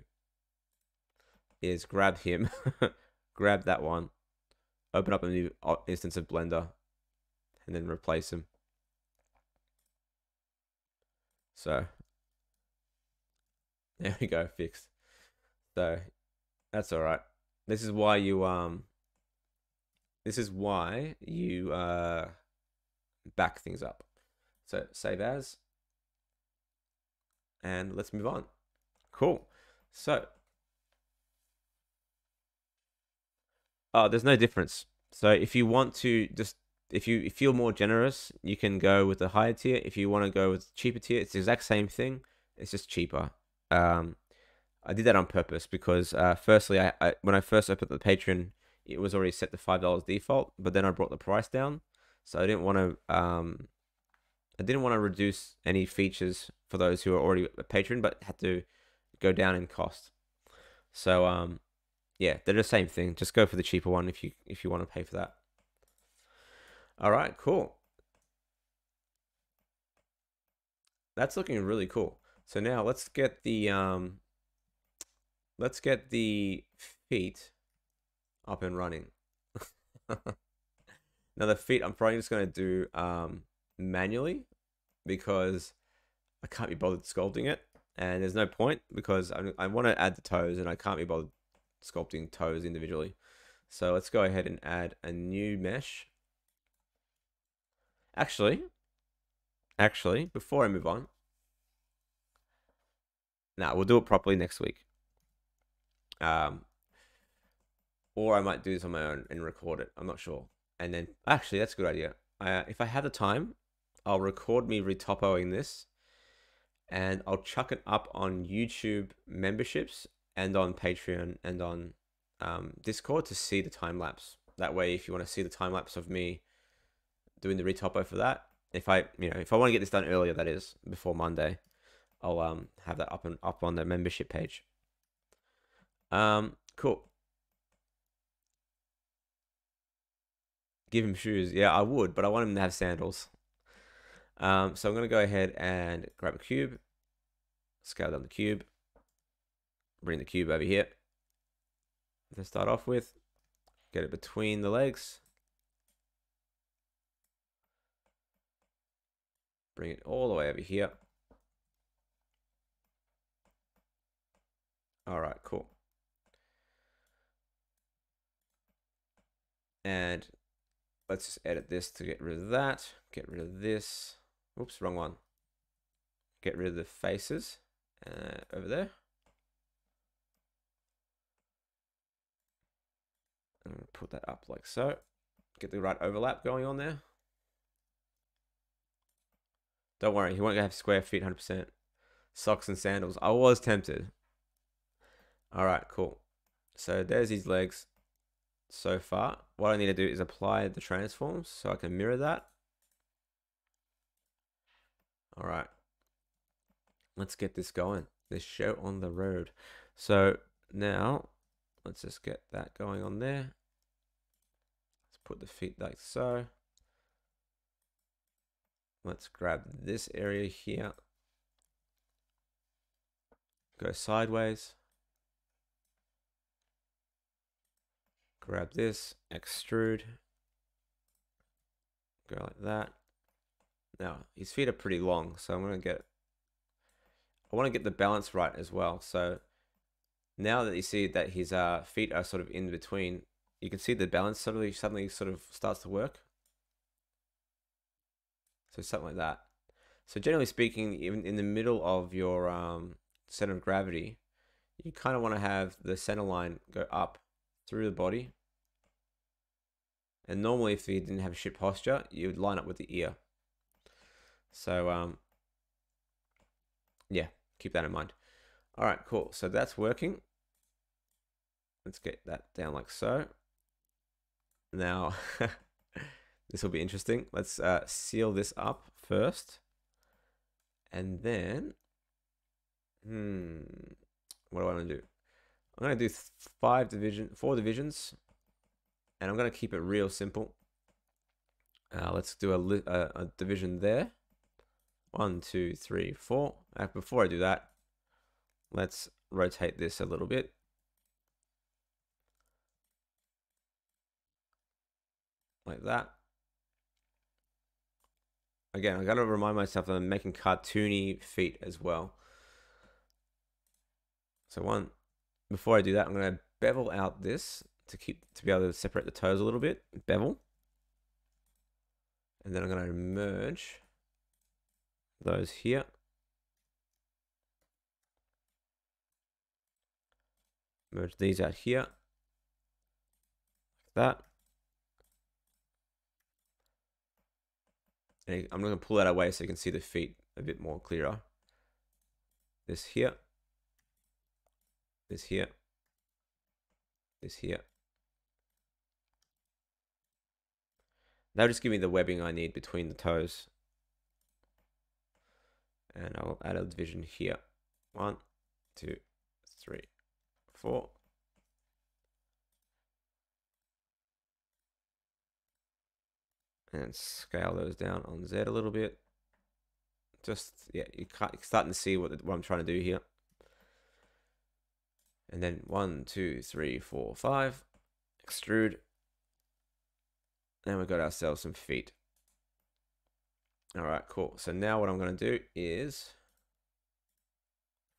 is grab him, grab that one, open up a new uh, instance of Blender, and then replace him. So there we go, fixed. So that's all right. This is why you um. This is why you uh back things up. So save as, and let's move on. Cool. So Oh, there's no difference. So if you want to just if you feel more generous, you can go with the higher tier. If you want to go with cheaper tier, it's the exact same thing. It's just cheaper. Um, I did that on purpose because uh, firstly, I, I when I first opened the Patreon, it was already set to five dollars default, but then I brought the price down, so I didn't want to um, I didn't want to reduce any features for those who are already a patron, but had to go down in cost. So um, yeah, they're the same thing. Just go for the cheaper one if you if you want to pay for that. All right, cool. That's looking really cool. So now let's get the um let's get the feet up and running. now the feet I'm probably just gonna do um manually because I can't be bothered sculpting it and there's no point because I, I want to add the toes and I can't be bothered sculpting toes individually. So let's go ahead and add a new mesh. Actually, actually, before I move on, now nah, we'll do it properly next week. Um, or I might do this on my own and record it. I'm not sure. And then, actually, that's a good idea. Uh, if I have the time, I'll record me retopoing this, and I'll chuck it up on YouTube memberships and on Patreon and on um, Discord to see the time lapse. That way, if you want to see the time lapse of me doing the retopo for that, if I you know if I want to get this done earlier, that is before Monday, I'll um have that up and up on the membership page. Um, cool. Give him shoes. Yeah, I would, but I want him to have sandals. Um, so I'm going to go ahead and grab a cube, scale down the cube, bring the cube over here to start off with. Get it between the legs. Bring it all the way over here. All right, cool. And let's just edit this to get rid of that. Get rid of this. Oops, wrong one. Get rid of the faces uh, over there. And put that up like so. Get the right overlap going on there. Don't worry, he won't have square feet 100%. Socks and sandals. I was tempted. All right, cool. So there's his legs so far. What I need to do is apply the transforms so I can mirror that. All right. Let's get this going. This show on the road. So now let's just get that going on there. Let's put the feet like so. Let's grab this area here. Go sideways. Grab this, extrude. Go like that. Now, his feet are pretty long, so I'm going to get... I want to get the balance right as well. So now that you see that his uh, feet are sort of in between, you can see the balance suddenly suddenly sort of starts to work. So something like that. So generally speaking, even in the middle of your um, center of gravity, you kind of want to have the center line go up through the body. And normally, if you didn't have a ship posture, you would line up with the ear. So, um, yeah, keep that in mind. All right, cool. So that's working. Let's get that down like so. Now, this will be interesting. Let's uh, seal this up first. And then, hmm, what do I want to do? I'm going to do five division, four divisions, and I'm going to keep it real simple. Uh, let's do a, a, a, division there. One, two, three, four. Uh, before I do that, let's rotate this a little bit. Like that. Again, I got to remind myself that I'm making cartoony feet as well. So one, before I do that, I'm going to bevel out this to keep to be able to separate the toes a little bit. Bevel. And then I'm going to merge those here. Merge these out here. Like that. And I'm going to pull that away so you can see the feet a bit more clearer. This here this here, this here. That'll just give me the webbing I need between the toes. And I'll add a division here. One, two, three, four. And scale those down on Z a little bit. Just, yeah, you are starting to see what, what I'm trying to do here. And then one, two, three, four, five. Extrude. And we've got ourselves some feet. All right, cool. So now what I'm going to do is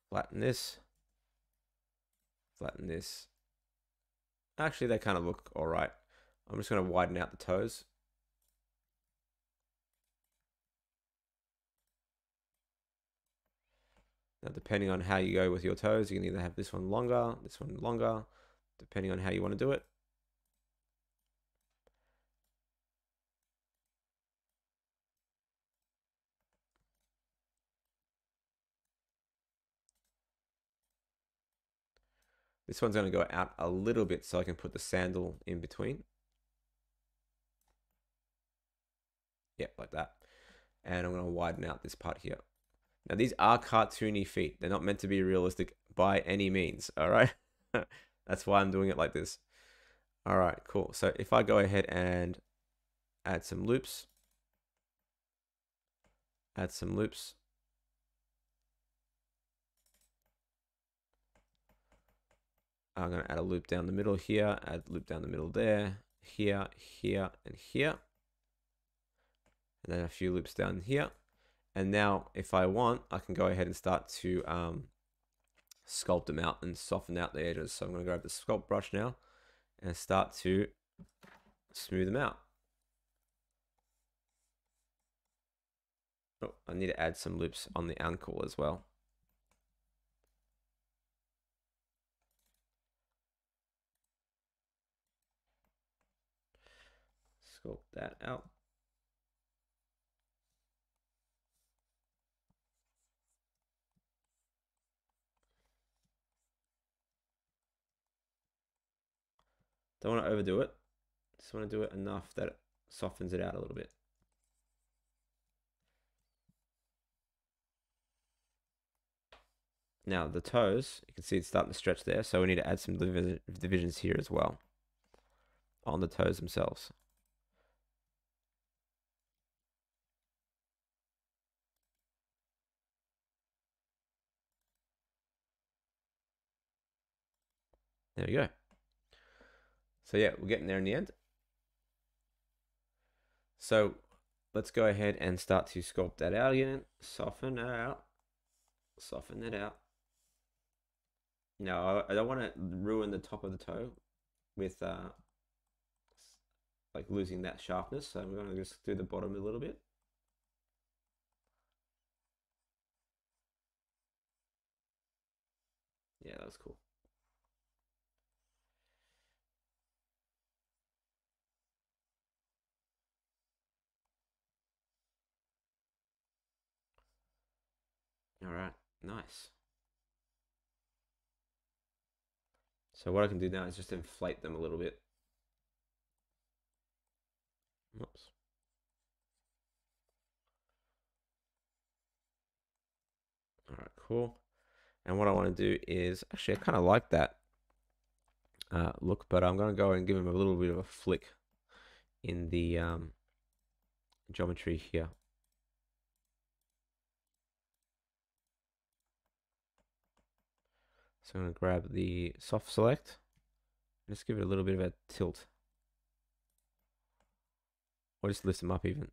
flatten this, flatten this. Actually, they kind of look all right. I'm just going to widen out the toes. Now, depending on how you go with your toes, you can either have this one longer, this one longer, depending on how you want to do it. This one's going to go out a little bit so I can put the sandal in between. Yep, like that. And I'm going to widen out this part here. Now, these are cartoony feet. They're not meant to be realistic by any means, all right? That's why I'm doing it like this. All right, cool. So if I go ahead and add some loops, add some loops. I'm going to add a loop down the middle here, add loop down the middle there, here, here, and here. And then a few loops down here. And now if I want, I can go ahead and start to um, sculpt them out and soften out the edges. So I'm going to grab the sculpt brush now and start to smooth them out. Oh, I need to add some loops on the ankle as well. Sculpt that out. Don't want to overdo it. Just want to do it enough that it softens it out a little bit. Now the toes, you can see it's starting to stretch there, so we need to add some divisions here as well on the toes themselves. There we go. So yeah, we're getting there in the end. So let's go ahead and start to sculpt that out again. Soften that out. Soften it out. Now, I don't want to ruin the top of the toe with uh, like losing that sharpness. So I'm going to just do the bottom a little bit. Yeah, that was cool. All right, nice. So what I can do now is just inflate them a little bit. Oops. All right, cool. And what I want to do is, actually, I kind of like that uh, look, but I'm going to go and give him a little bit of a flick in the um, geometry here. I'm going to grab the soft select. Just give it a little bit of a tilt. Or just lift them up even.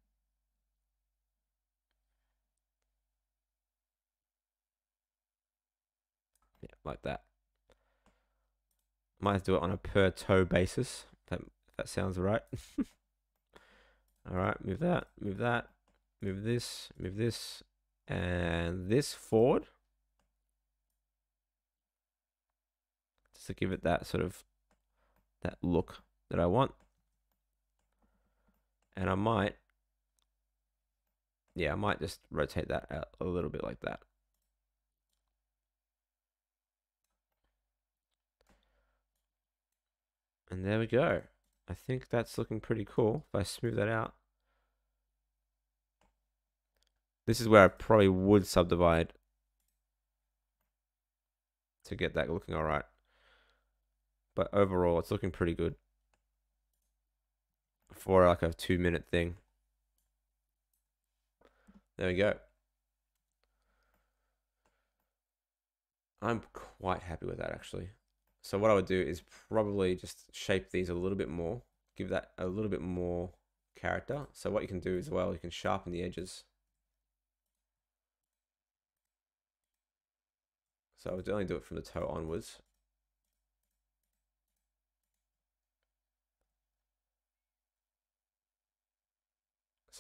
Yeah, like that. Might do it on a per toe basis. That, that sounds right. All right, move that, move that, move this, move this, and this forward. To give it that sort of, that look that I want. And I might, yeah, I might just rotate that out a little bit like that. And there we go. I think that's looking pretty cool. If I smooth that out. This is where I probably would subdivide to get that looking all right. But overall, it's looking pretty good for like a two minute thing. There we go. I'm quite happy with that actually. So what I would do is probably just shape these a little bit more, give that a little bit more character. So what you can do as well, you can sharpen the edges. So I would only do it from the toe onwards.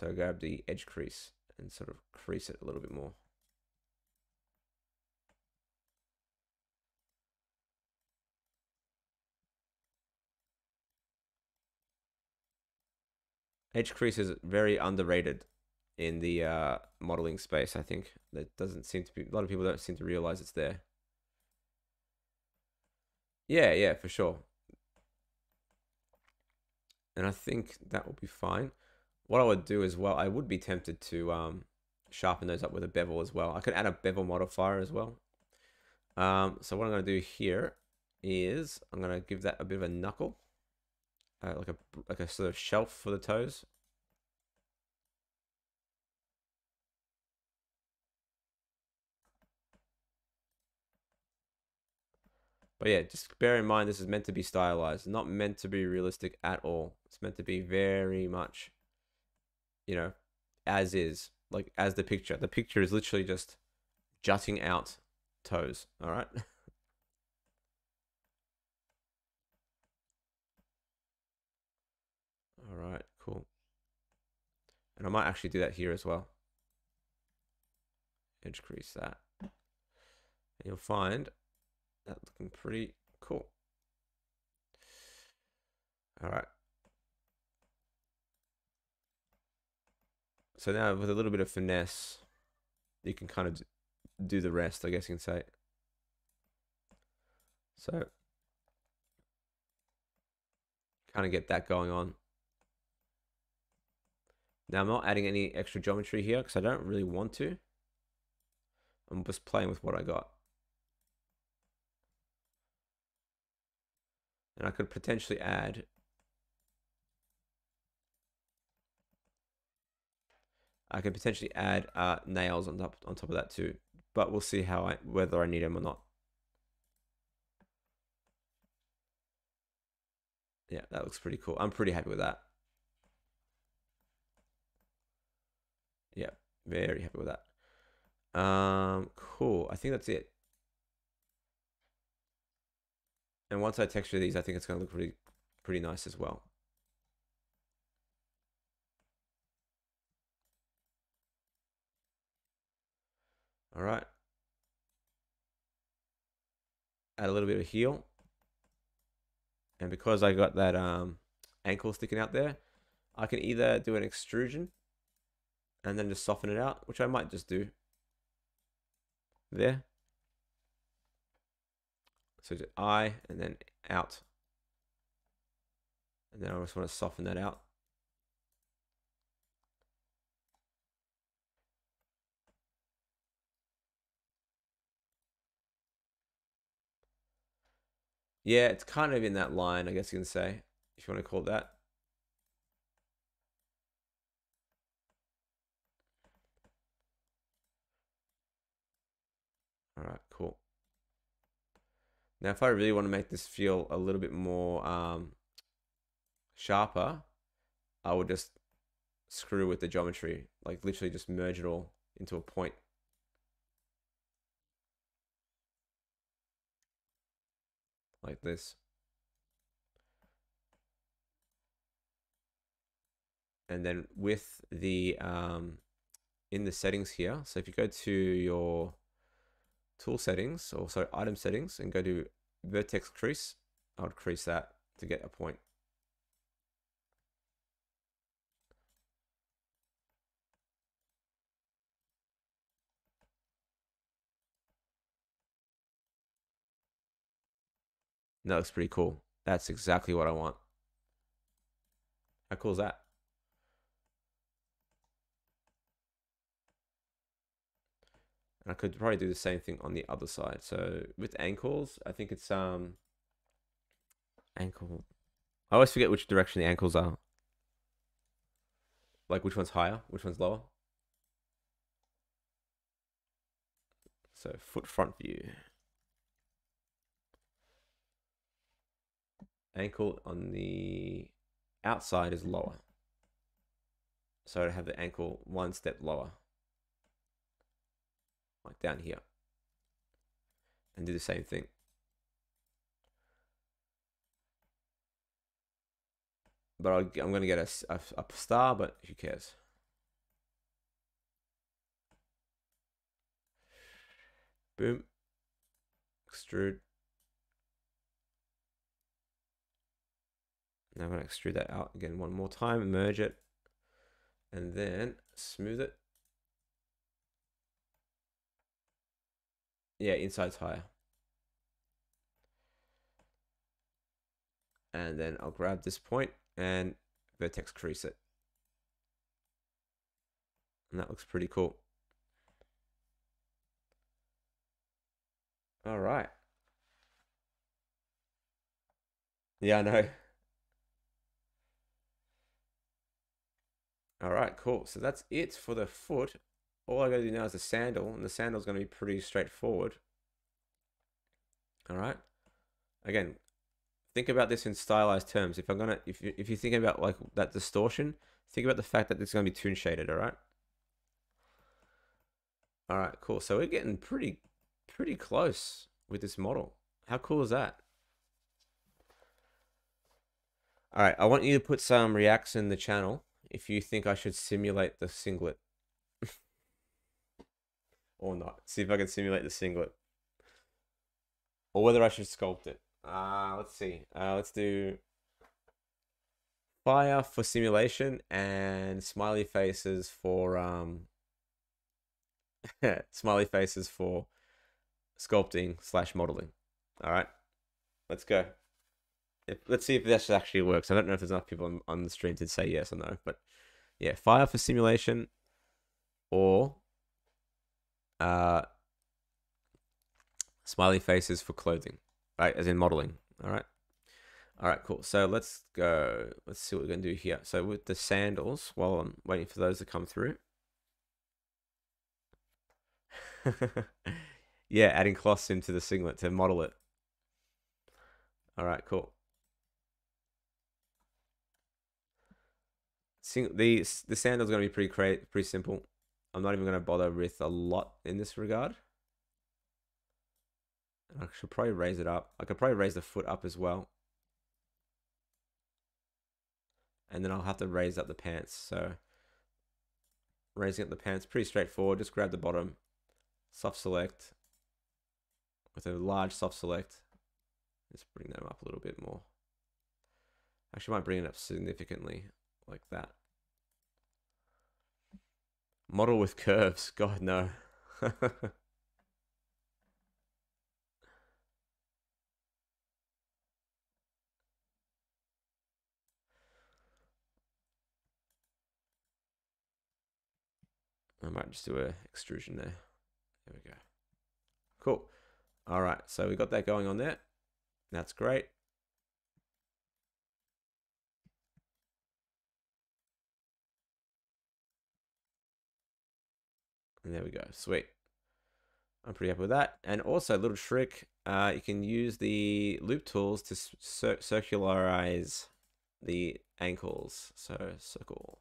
So grab the edge crease and sort of crease it a little bit more. Edge crease is very underrated in the uh, modeling space. I think that doesn't seem to be a lot of people don't seem to realize it's there. Yeah, yeah, for sure. And I think that will be fine. What I would do as well, I would be tempted to um, sharpen those up with a bevel as well. I could add a bevel modifier as well. Um, so what I'm going to do here is I'm going to give that a bit of a knuckle uh, like a like a sort of shelf for the toes. But yeah, just bear in mind this is meant to be stylized, not meant to be realistic at all. It's meant to be very much, you know, as is, like as the picture. The picture is literally just jutting out toes, all right? All right, cool. And I might actually do that here as well. Edge crease that. And you'll find that looking pretty cool. All right. So now with a little bit of finesse, you can kind of do the rest, I guess you can say. So kind of get that going on. Now I'm not adding any extra geometry here because I don't really want to. I'm just playing with what I got. And I could potentially add I could potentially add uh, nails on top on top of that too, but we'll see how I whether I need them or not. Yeah, that looks pretty cool. I'm pretty happy with that. Yeah, very happy with that. Um, cool. I think that's it. And once I texture these, I think it's going to look pretty, pretty nice as well. All right. Add a little bit of heel. And because I got that um, ankle sticking out there, I can either do an extrusion and then just soften it out, which I might just do. there. So I and then out. And then I just want to soften that out. Yeah, it's kind of in that line, I guess you can say, if you want to call it that. All right, cool. Now, if I really want to make this feel a little bit more um, sharper, I would just screw with the geometry, like literally just merge it all into a point. Like this. And then with the, um, in the settings here, so if you go to your tool settings, or sorry, item settings, and go to vertex crease, I would crease that to get a point. That looks pretty cool. That's exactly what I want. How cool is that? And I could probably do the same thing on the other side. So with ankles, I think it's um ankle. I always forget which direction the ankles are. Like which one's higher, which one's lower. So foot front view. Ankle on the outside is lower. So I have the ankle one step lower like down here and do the same thing. But i am going to get a, a, a star, but who cares? Boom. Extrude. Now I'm going to extrude that out again one more time, merge it, and then smooth it. Yeah, inside's higher. And then I'll grab this point and vertex crease it. And that looks pretty cool. All right. Yeah, I know. All right, cool. So that's it for the foot all I gotta do now is the sandal, and the sandal's gonna be pretty straightforward. All right. Again, think about this in stylized terms. If I'm gonna, if you, if you're thinking about like that distortion, think about the fact that it's gonna be toon shaded. All right. All right, cool. So we're getting pretty, pretty close with this model. How cool is that? All right, I want you to put some reacts in the channel if you think I should simulate the singlet or not. See if I can simulate the singlet. Or whether I should sculpt it. Uh, let's see. Uh, let's do fire for simulation and smiley faces for um smiley faces for sculpting slash modeling. All right, let's go. If, let's see if this actually works. I don't know if there's enough people on, on the stream to say yes or no, but yeah, fire for simulation or uh, smiley faces for clothing, right? As in modeling. All right. All right, cool. So let's go. Let's see what we're going to do here. So with the sandals, while I'm waiting for those to come through. yeah, adding cloths into the singlet to model it. All right, cool. Sing the the going to be pretty great, pretty simple. I'm not even going to bother with a lot in this regard. I should probably raise it up. I could probably raise the foot up as well. And then I'll have to raise up the pants. So raising up the pants, pretty straightforward. Just grab the bottom, soft select with a large soft select. Just bring them up a little bit more. Actually, might bring it up significantly like that. Model with curves. God, no. I might just do a extrusion there. There we go. Cool. All right, so we got that going on there. That's great. And there we go. Sweet. I'm pretty happy with that. And also, a little trick, uh, you can use the loop tools to cir circularize the ankles. So, circle.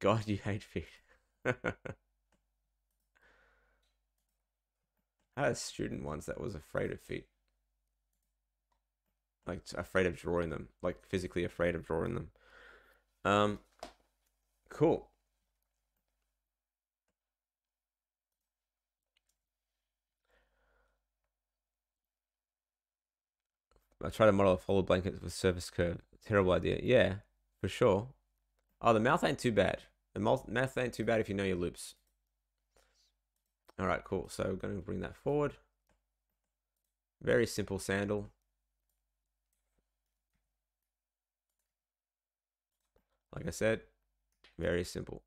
God, you hate feet. I had a student once that was afraid of feet. Like, afraid of drawing them. Like, physically afraid of drawing them. Um, cool. I try to model a folded blanket with surface curve. Terrible idea. Yeah, for sure. Oh, the mouth ain't too bad. The mouth ain't too bad if you know your loops. All right, cool. So we're going to bring that forward. Very simple sandal. Like I said, very simple.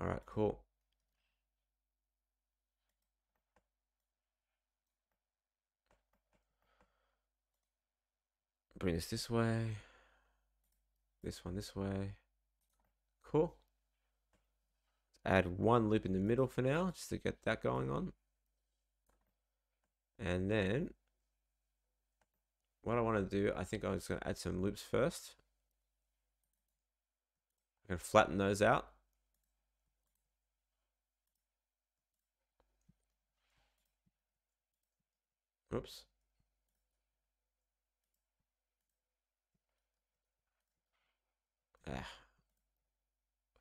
All right, cool. Bring this this way. This one this way. Cool. Add one loop in the middle for now, just to get that going on. And then what I want to do, I think I'm just going to add some loops first. I'm going to flatten those out. Oops. Ah.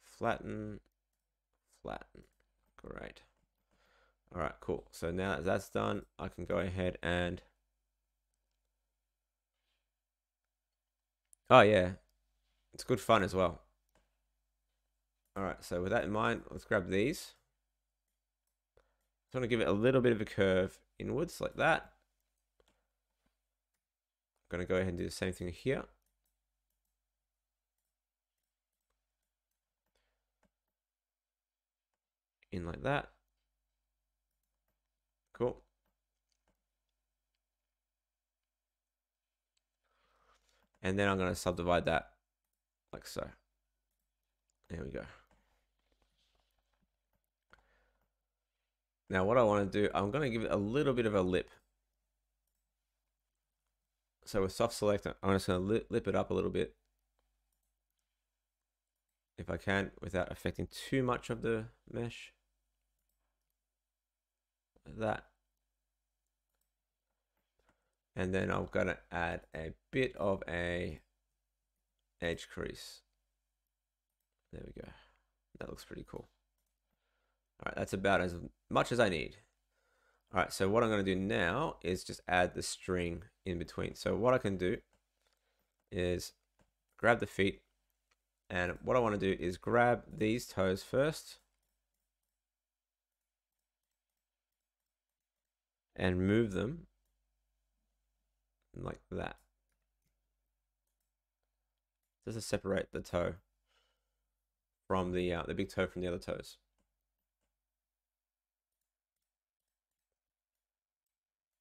Flatten, flatten. Great. All right, cool. So now that that's done, I can go ahead and. Oh, yeah. It's good fun as well. All right, so with that in mind, let's grab these. I want to give it a little bit of a curve inwards like that. I'm going to go ahead and do the same thing here. In like that. Cool. And then I'm going to subdivide that like so. There we go. Now what I want to do, I'm going to give it a little bit of a lip. So with soft select, I'm just going to lip, it up a little bit. If I can, without affecting too much of the mesh. That. And then I'm going to add a bit of a edge crease. There we go. That looks pretty cool. All right, that's about as much as I need. All right, so what I'm going to do now is just add the string in between. So what I can do is grab the feet, and what I want to do is grab these toes first, and move them like that. Just to separate the toe from the uh, the big toe from the other toes.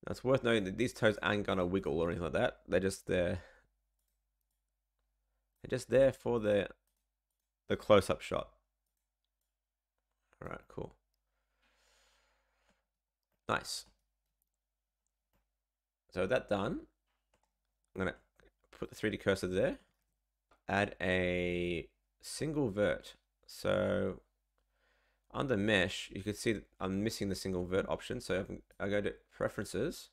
Now it's worth noting that these toes aren't gonna wiggle or anything like that. They're just there. They're just there for the the close-up shot. All right, cool. Nice. So that done, I'm gonna put the 3D cursor there. Add a single vert. So under mesh, you can see that I'm missing the single vert option. So I go to preferences,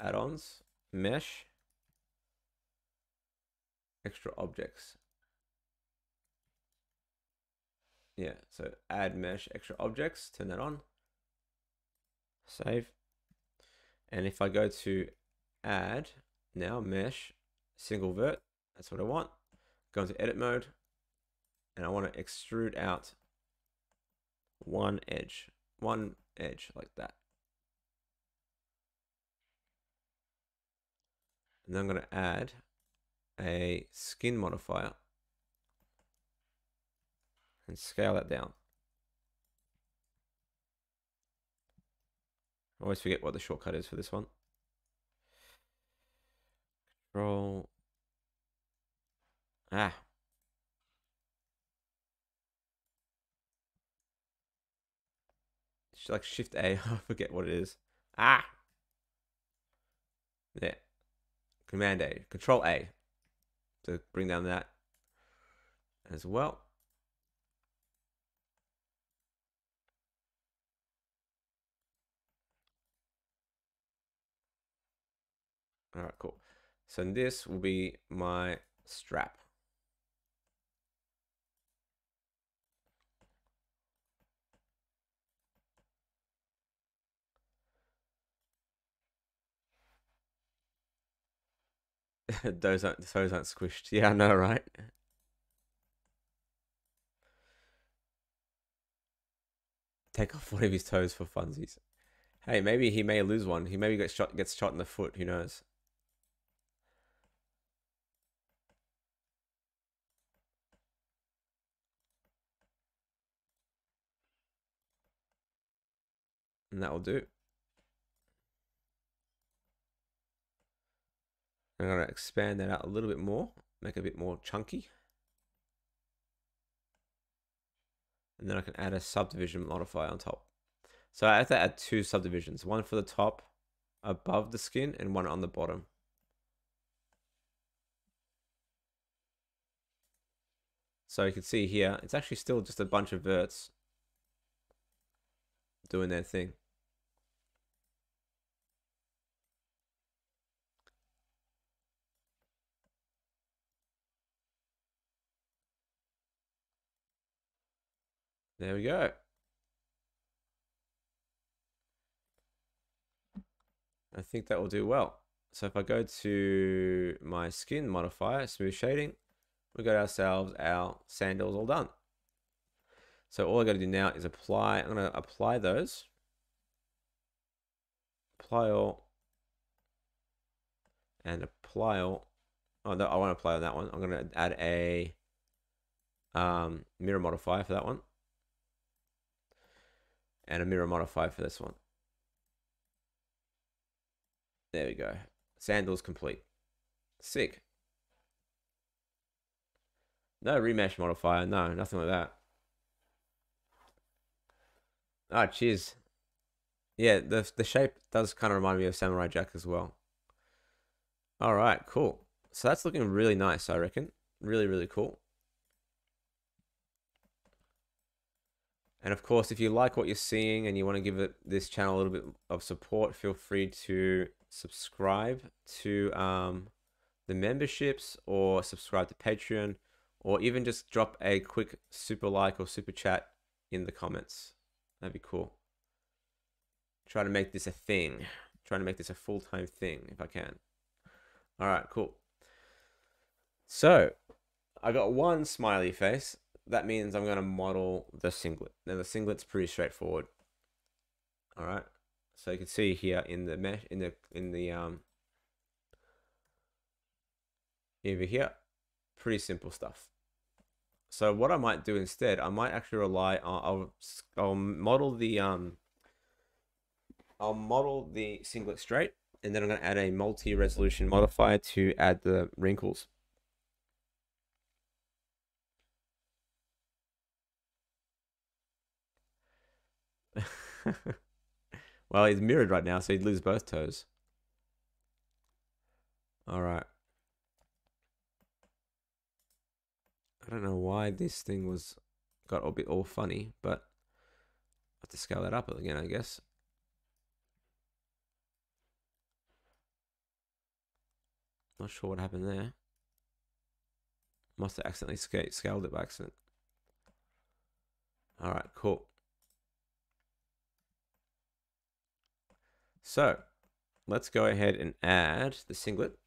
add-ons, mesh, extra objects. Yeah, so add mesh, extra objects, turn that on, save. And if I go to add now mesh, single vert, that's what I want. Go into edit mode, and I want to extrude out one edge, one edge like that. And then I'm going to add a skin modifier and scale that down. I always forget what the shortcut is for this one. Control. Ah. It's like Shift A. I forget what it is. Ah. Yeah. Command A. Control A to bring down that as well. All right, cool. So this will be my strap. those aren't those aren't squished. Yeah, I know, right? Take off one of his toes for funsies. Hey, maybe he may lose one. He maybe gets shot gets shot in the foot. Who knows? And that will do. I'm going to expand that out a little bit more, make it a bit more chunky. And then I can add a subdivision modifier on top. So I have to add two subdivisions, one for the top above the skin and one on the bottom. So you can see here, it's actually still just a bunch of verts doing their thing. There we go. I think that will do well. So if I go to my skin modifier, smooth shading, we got ourselves our sandals all done. So all I got to do now is apply. I'm going to apply those. Apply all. And apply all. Oh, no, I want to apply on that one. I'm going to add a um, mirror modifier for that one and a mirror modifier for this one. There we go. Sandals complete. Sick. No remesh modifier. No, nothing like that. Oh, cheers. Yeah, the the shape does kind of remind me of Samurai Jack as well. All right, cool. So that's looking really nice, I reckon. Really, really cool. And of course, if you like what you're seeing and you want to give it this channel a little bit of support, feel free to subscribe to um, the memberships or subscribe to Patreon or even just drop a quick super like or super chat in the comments. That'd be cool. Try to make this a thing. Try to make this a full-time thing if I can. All right, cool. So I got one smiley face that means I'm going to model the singlet. Now the singlet's pretty straightforward. All right. So you can see here in the mesh, in the, in the, um, over here, pretty simple stuff. So what I might do instead, I might actually rely on, I'll, I'll model the, um, I'll model the singlet straight, and then I'm going to add a multi-resolution modifier to add the wrinkles. well, he's mirrored right now, so he'd lose both toes. All right. I don't know why this thing was got a bit all funny, but I have to scale that up again, I guess. Not sure what happened there. Must have accidentally scaled it by accident. All right, cool. So let's go ahead and add the singlet.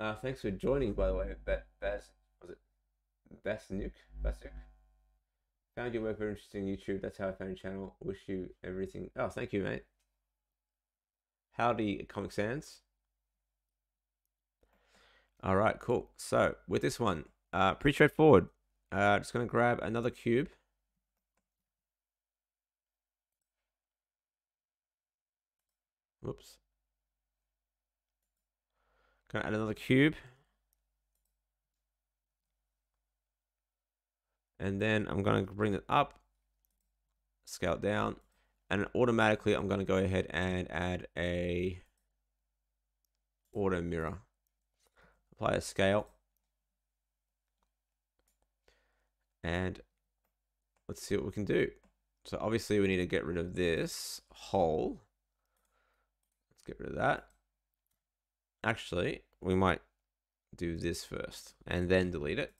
Uh, thanks for joining, by the way, Baz. Was it Basnuk? nuke. Found your work very interesting YouTube. That's how I found your channel. Wish you everything. Oh, thank you, mate. Howdy, Comic Sans. All right, cool. So with this one, uh, pretty straightforward. Uh, just gonna grab another cube. Whoops. Gonna add another cube. And then I'm gonna bring it up, scale it down, and automatically I'm gonna go ahead and add a auto mirror. Apply a scale. And let's see what we can do. So obviously we need to get rid of this hole. Let's get rid of that. Actually, we might do this first and then delete it.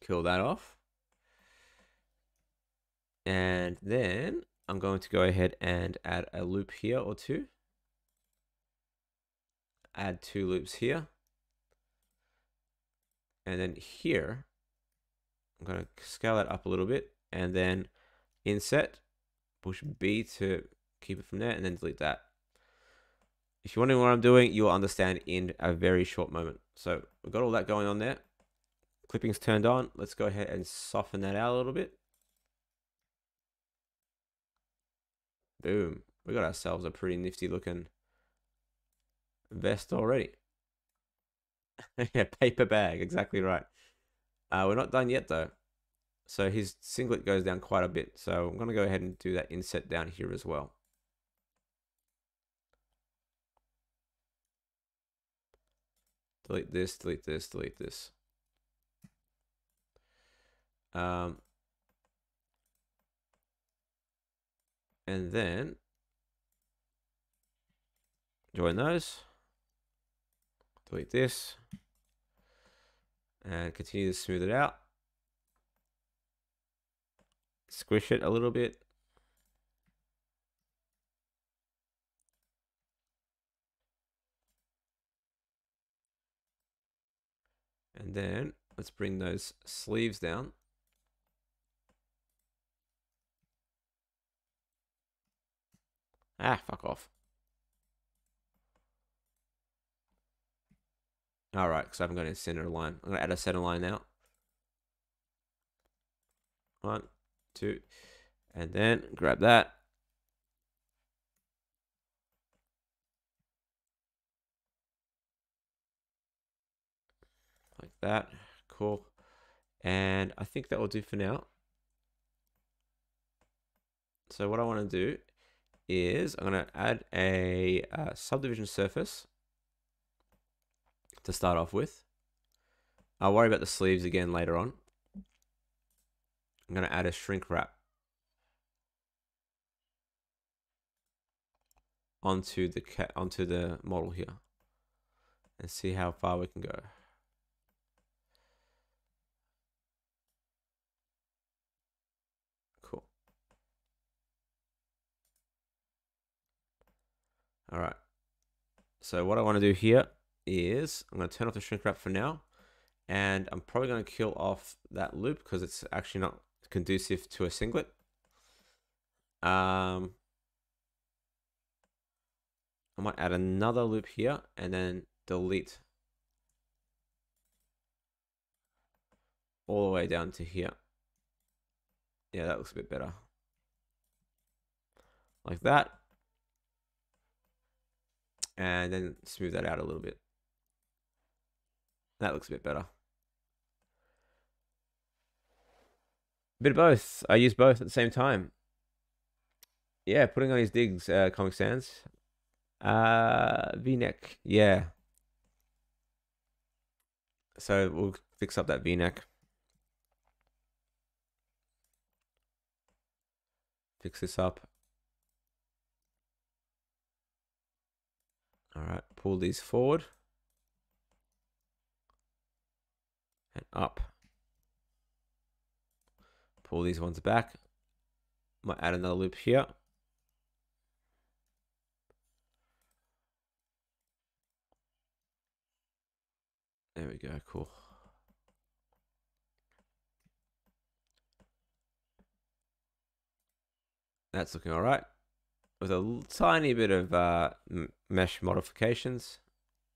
Kill that off. And then I'm going to go ahead and add a loop here or two. Add two loops here. And then here, I'm going to scale that up a little bit and then inset, push B to keep it from there and then delete that. If you're wondering what I'm doing, you'll understand in a very short moment. So we've got all that going on there. Clipping's turned on. Let's go ahead and soften that out a little bit. Boom. We got ourselves a pretty nifty looking vest already. yeah, paper bag. Exactly right. Uh, we're not done yet though. So his singlet goes down quite a bit. So I'm going to go ahead and do that inset down here as well. Delete this, delete this, delete this. Um, and then join those. Delete this. And continue to smooth it out. Squish it a little bit. And then let's bring those sleeves down. Ah, fuck off. All right, because I haven't got a center line. I'm going to add a center line now. One, two, and then grab that. Like that. Cool. And I think that will do for now. So what I want to do is I'm going to add a uh, subdivision surface to start off with. I'll worry about the sleeves again later on. I'm going to add a shrink wrap onto the onto the model here and see how far we can go. Cool. All right. So what I want to do here is I'm going to turn off the shrink wrap for now. And I'm probably going to kill off that loop because it's actually not conducive to a singlet. Um, I might add another loop here and then delete all the way down to here. Yeah, that looks a bit better. Like that. And then smooth that out a little bit. That looks a bit better. A bit of both. I use both at the same time. Yeah, putting on his digs, uh, Comic Sans. Uh, V-neck. Yeah. So we'll fix up that V-neck. Fix this up. All right, pull these forward. And up. Pull these ones back. Might add another loop here. There we go, cool. That's looking all right. With a tiny bit of uh, mesh modifications,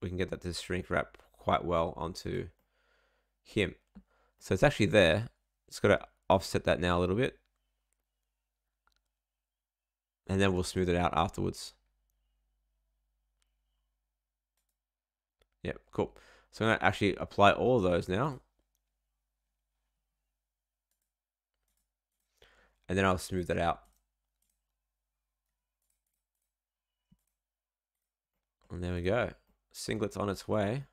we can get that to shrink wrap quite well onto him. So it's actually there. It's got to offset that now a little bit. And then we'll smooth it out afterwards. Yep, cool. So I'm going to actually apply all of those now. And then I'll smooth that out. And there we go. Singlet's on its way.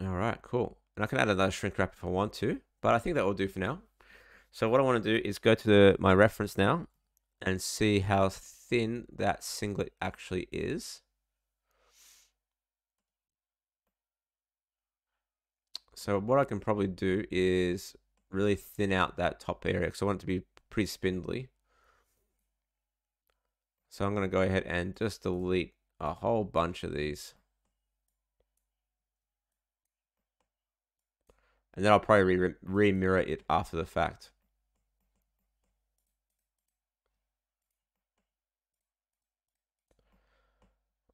All right, cool. And I can add another shrink wrap if I want to, but I think that will do for now. So what I want to do is go to the, my reference now and see how thin that singlet actually is. So what I can probably do is really thin out that top area because I want it to be pretty spindly. So I'm going to go ahead and just delete a whole bunch of these. And then I'll probably re-mirror it after the fact.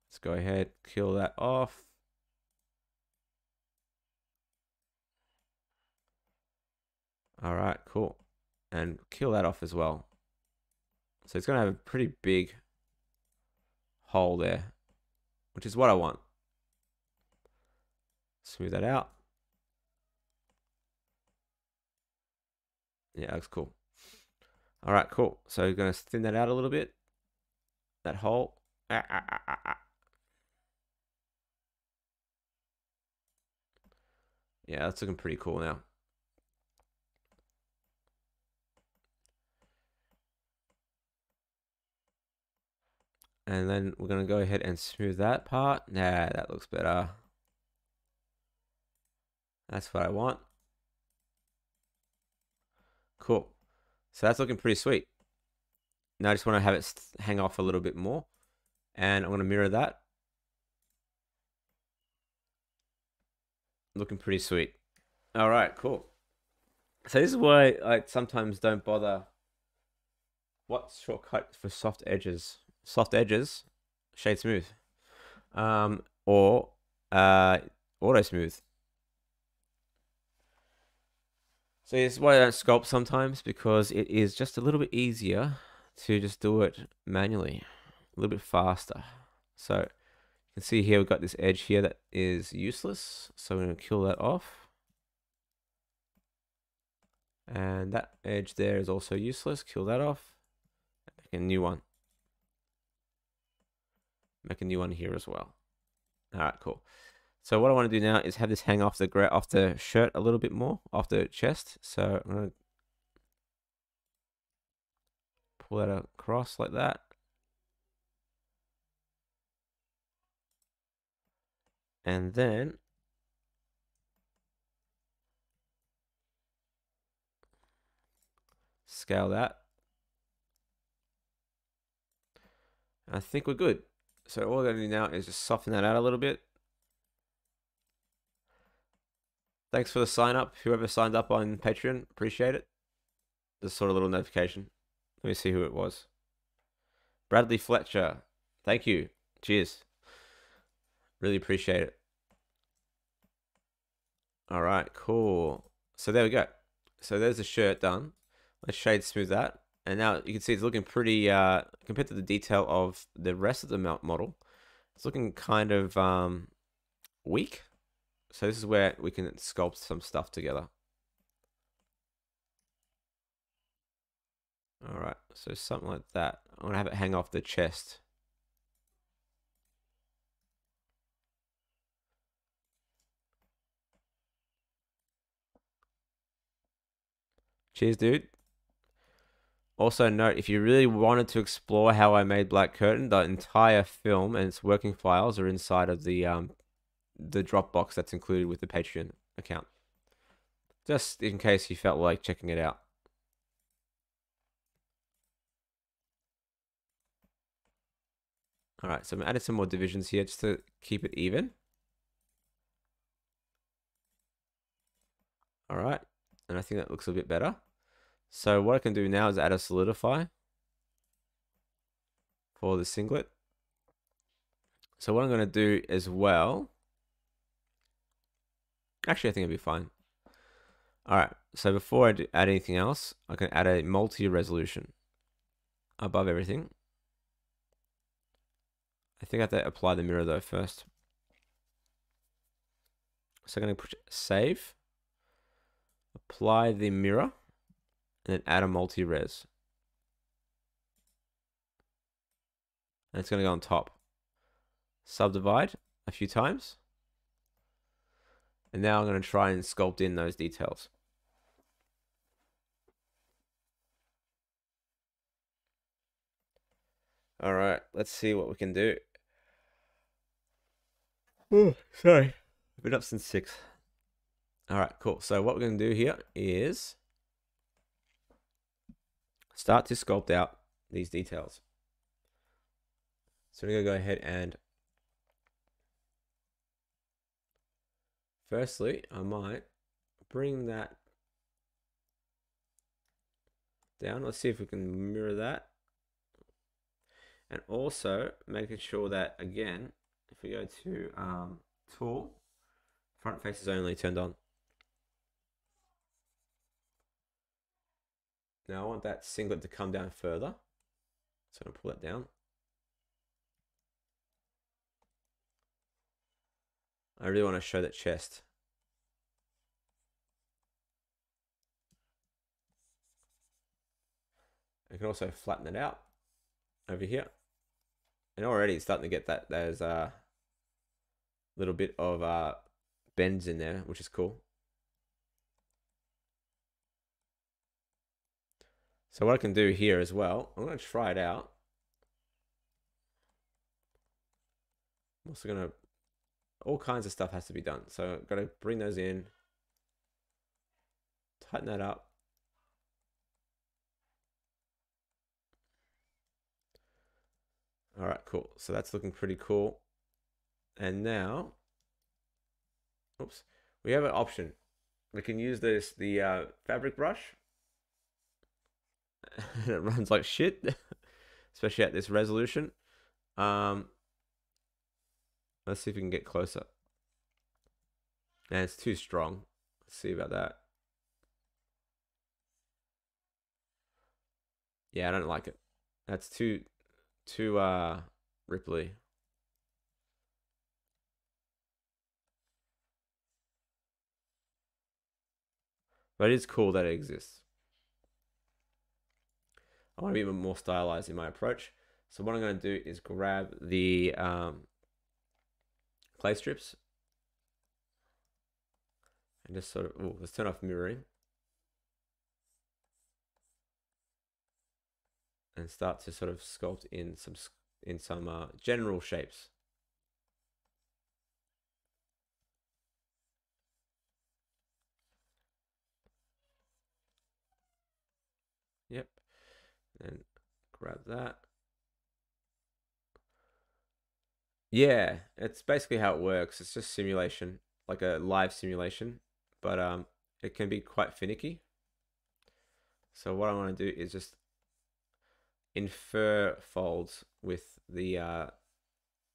Let's go ahead, kill that off. All right, cool. And kill that off as well. So it's going to have a pretty big hole there, which is what I want. Smooth that out. Yeah, looks cool. All right, cool. So we're going to thin that out a little bit. That hole. Ah, ah, ah, yeah, that's looking pretty cool now. And then we're going to go ahead and smooth that part. Nah, that looks better. That's what I want. Cool. So that's looking pretty sweet. Now I just want to have it hang off a little bit more. And I'm going to mirror that. Looking pretty sweet. All right, cool. So this is why I sometimes don't bother. What shortcut for soft edges? soft edges, shade smooth, um, or uh, auto smooth. So this is why I don't sculpt sometimes because it is just a little bit easier to just do it manually, a little bit faster. So you can see here we've got this edge here that is useless. So we're going to kill that off. And that edge there is also useless. Kill that off. Make a new one. Make a new one here as well. All right, cool. So what I want to do now is have this hang off the off the shirt a little bit more, off the chest. So I'm going to pull that across like that. And then scale that. I think we're good. So all we're going to do now is just soften that out a little bit. Thanks for the sign up. Whoever signed up on Patreon, appreciate it. This sort of little notification. Let me see who it was. Bradley Fletcher. Thank you. Cheers. Really appreciate it. All right, cool. So there we go. So there's the shirt done. Let's shade smooth that. And now you can see it's looking pretty, uh, compared to the detail of the rest of the model, it's looking kind of um, weak. So this is where we can sculpt some stuff together. All right, so something like that. I'm gonna have it hang off the chest. Cheers, dude. Also note, if you really wanted to explore how I made Black Curtain, the entire film and its working files are inside of the um, the Dropbox that's included with the Patreon account. Just in case you felt like checking it out. Alright, so I'm adding some more divisions here just to keep it even. Alright, and I think that looks a bit better. So what I can do now is add a solidify for the singlet. So what I'm going to do as well actually I think it'll be fine. All right, so before I add anything else, I can add a multi-resolution above everything. I think I have to apply the mirror though first. So I'm going to push save, apply the mirror, and then add a multi-res. And it's going to go on top. Subdivide a few times. And now I'm going to try and sculpt in those details. All right, let's see what we can do. Oh, sorry. I've been up since six. All right, cool. So what we're going to do here is start to sculpt out these details. So we're going to go ahead and firstly, I might bring that down. Let's see if we can mirror that. And also making sure that, again, if we go to um, tool, front face is only turned on. Now I want that singlet to come down further. So I'm to pull that down. I really want to show that chest. I can also flatten it out over here. And already it's starting to get that there's a little bit of uh, bends in there, which is cool. So what I can do here as well, I'm going to try it out. I'm also going to, all kinds of stuff has to be done. So I've got to bring those in, tighten that up. All right, cool. So that's looking pretty cool. And now, oops, we have an option. We can use this, the uh, fabric brush it runs like shit, especially at this resolution. Um, let's see if we can get closer. And it's too strong. Let's see about that. Yeah, I don't like it. That's too, too, uh, Ripley. But it is cool that it exists. I want to be even more stylized in my approach. So what I'm going to do is grab the um, clay strips and just sort of, ooh, let's turn off mirroring. And start to sort of sculpt in some in some uh, general shapes. Yep and grab that. Yeah, it's basically how it works. It's just simulation, like a live simulation, but um, it can be quite finicky. So what I want to do is just infer folds with the uh,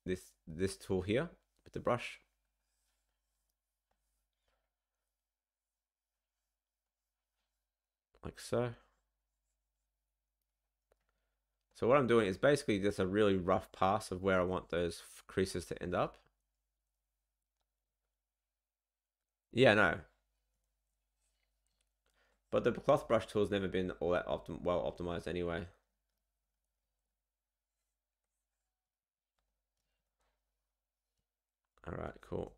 this this tool here with the brush. Like so. So what I'm doing is basically just a really rough pass of where I want those creases to end up. Yeah, no. But the cloth brush tool has never been all that optim well optimized anyway. All right, cool.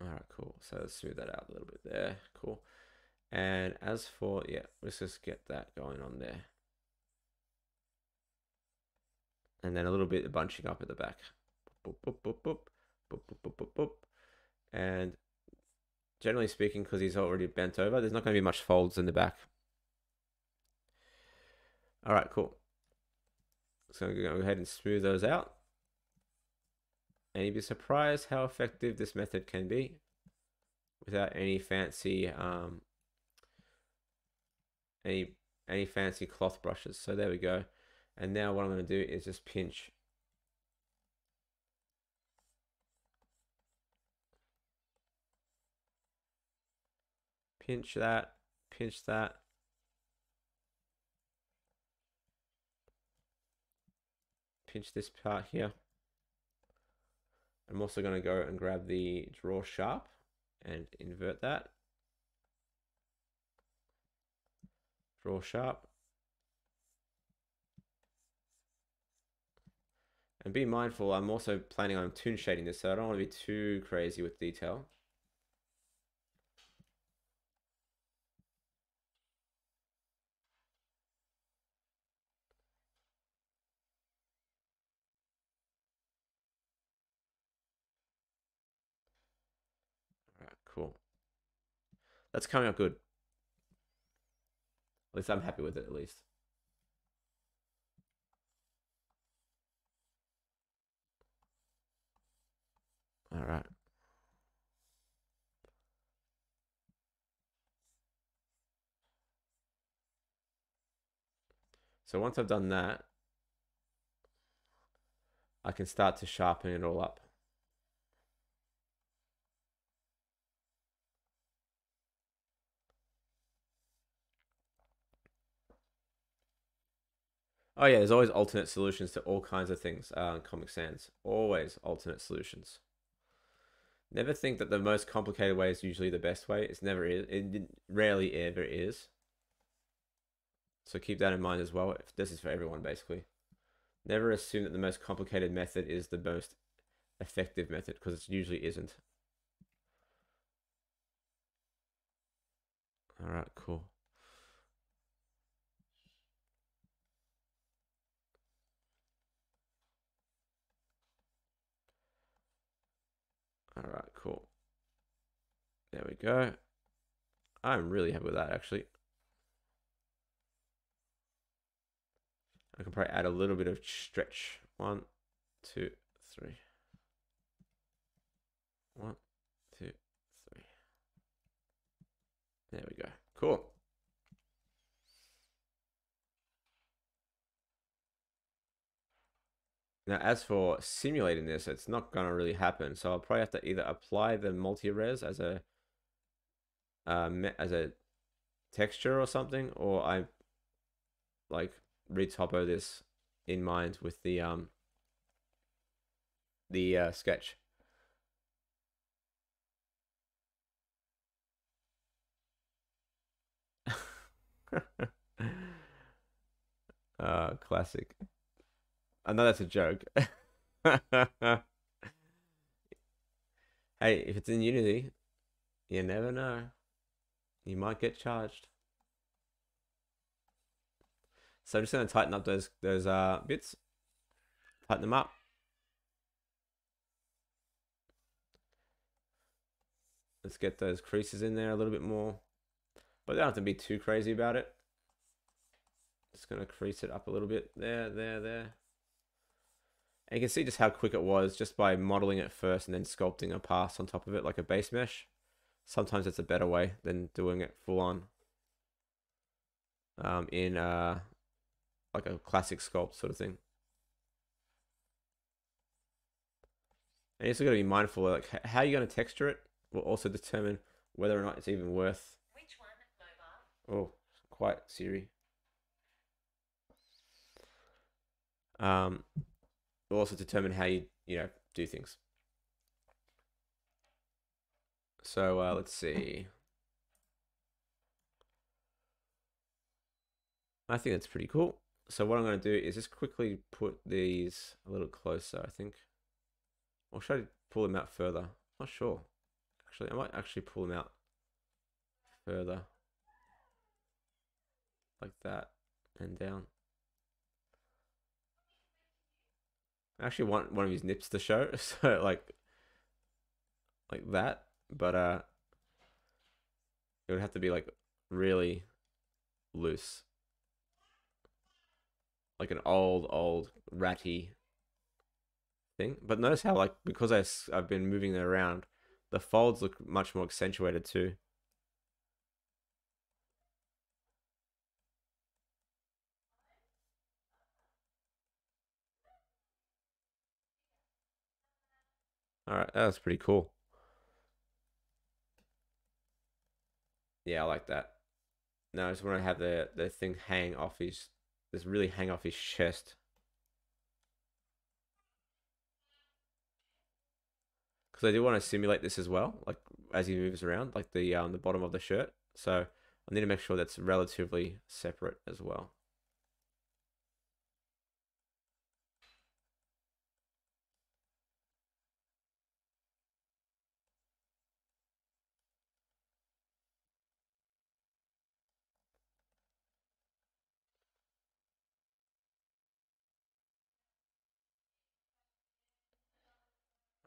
All right, cool. So let's smooth that out a little bit there. Cool. And as for, yeah, let's just get that going on there. And then a little bit of bunching up at the back. Boop, boop, boop, boop. Boop, boop, boop, boop, And generally speaking, because he's already bent over, there's not going to be much folds in the back. All right, cool. So I'm going to go ahead and smooth those out. And you'd be surprised how effective this method can be without any fancy um, any any fancy cloth brushes. So there we go. And now what I'm going to do is just pinch pinch that, pinch that. Pinch this part here. I'm also going to go and grab the draw sharp and invert that. Draw sharp. And be mindful, I'm also planning on toon shading this, so I don't want to be too crazy with detail. All right, cool. That's coming out good. At least I'm happy with it, at least. All right. So once I've done that, I can start to sharpen it all up. Oh yeah, there's always alternate solutions to all kinds of things uh, Comic Sans. Always alternate solutions. Never think that the most complicated way is usually the best way. It's never is. It rarely ever is. So keep that in mind as well. If This is for everyone basically. Never assume that the most complicated method is the most effective method because it usually isn't. All right, cool. All right, cool. There we go. I'm really happy with that, actually. I can probably add a little bit of stretch. One, two, three. One, two, three. There we go. Cool. Now, as for simulating this, it's not going to really happen. So I'll probably have to either apply the multi-res as a um, as a texture or something, or I like retopo this in mind with the um the uh, sketch. uh, classic. I know that's a joke. hey, if it's in Unity, you never know. You might get charged. So I'm just going to tighten up those those uh, bits. Tighten them up. Let's get those creases in there a little bit more. But don't have to be too crazy about it. Just going to crease it up a little bit. There, there, there. And you can see just how quick it was just by modeling it first and then sculpting a pass on top of it like a base mesh. Sometimes it's a better way than doing it full on um, in uh, like a classic sculpt sort of thing. And you're also got to be mindful of like how you're going to texture it will also determine whether or not it's even worth. Which one, mobile? Oh, quite Siri. Um, will also determine how you you know do things. So uh, let's see. I think that's pretty cool. So what I'm going to do is just quickly put these a little closer, I think. Or should I pull them out further? Not sure. Actually, I might actually pull them out further. Like that and down. I actually want one of his nips to show, so like, like that. But uh, it would have to be like really loose. like an old, old ratty thing. But notice how like because I've been moving it around, the folds look much more accentuated too. All right, that's pretty cool. Yeah, I like that. No, I just want to have the the thing hang off his, this really hang off his chest. Because I do want to simulate this as well, like as he moves around, like the um the bottom of the shirt. So I need to make sure that's relatively separate as well.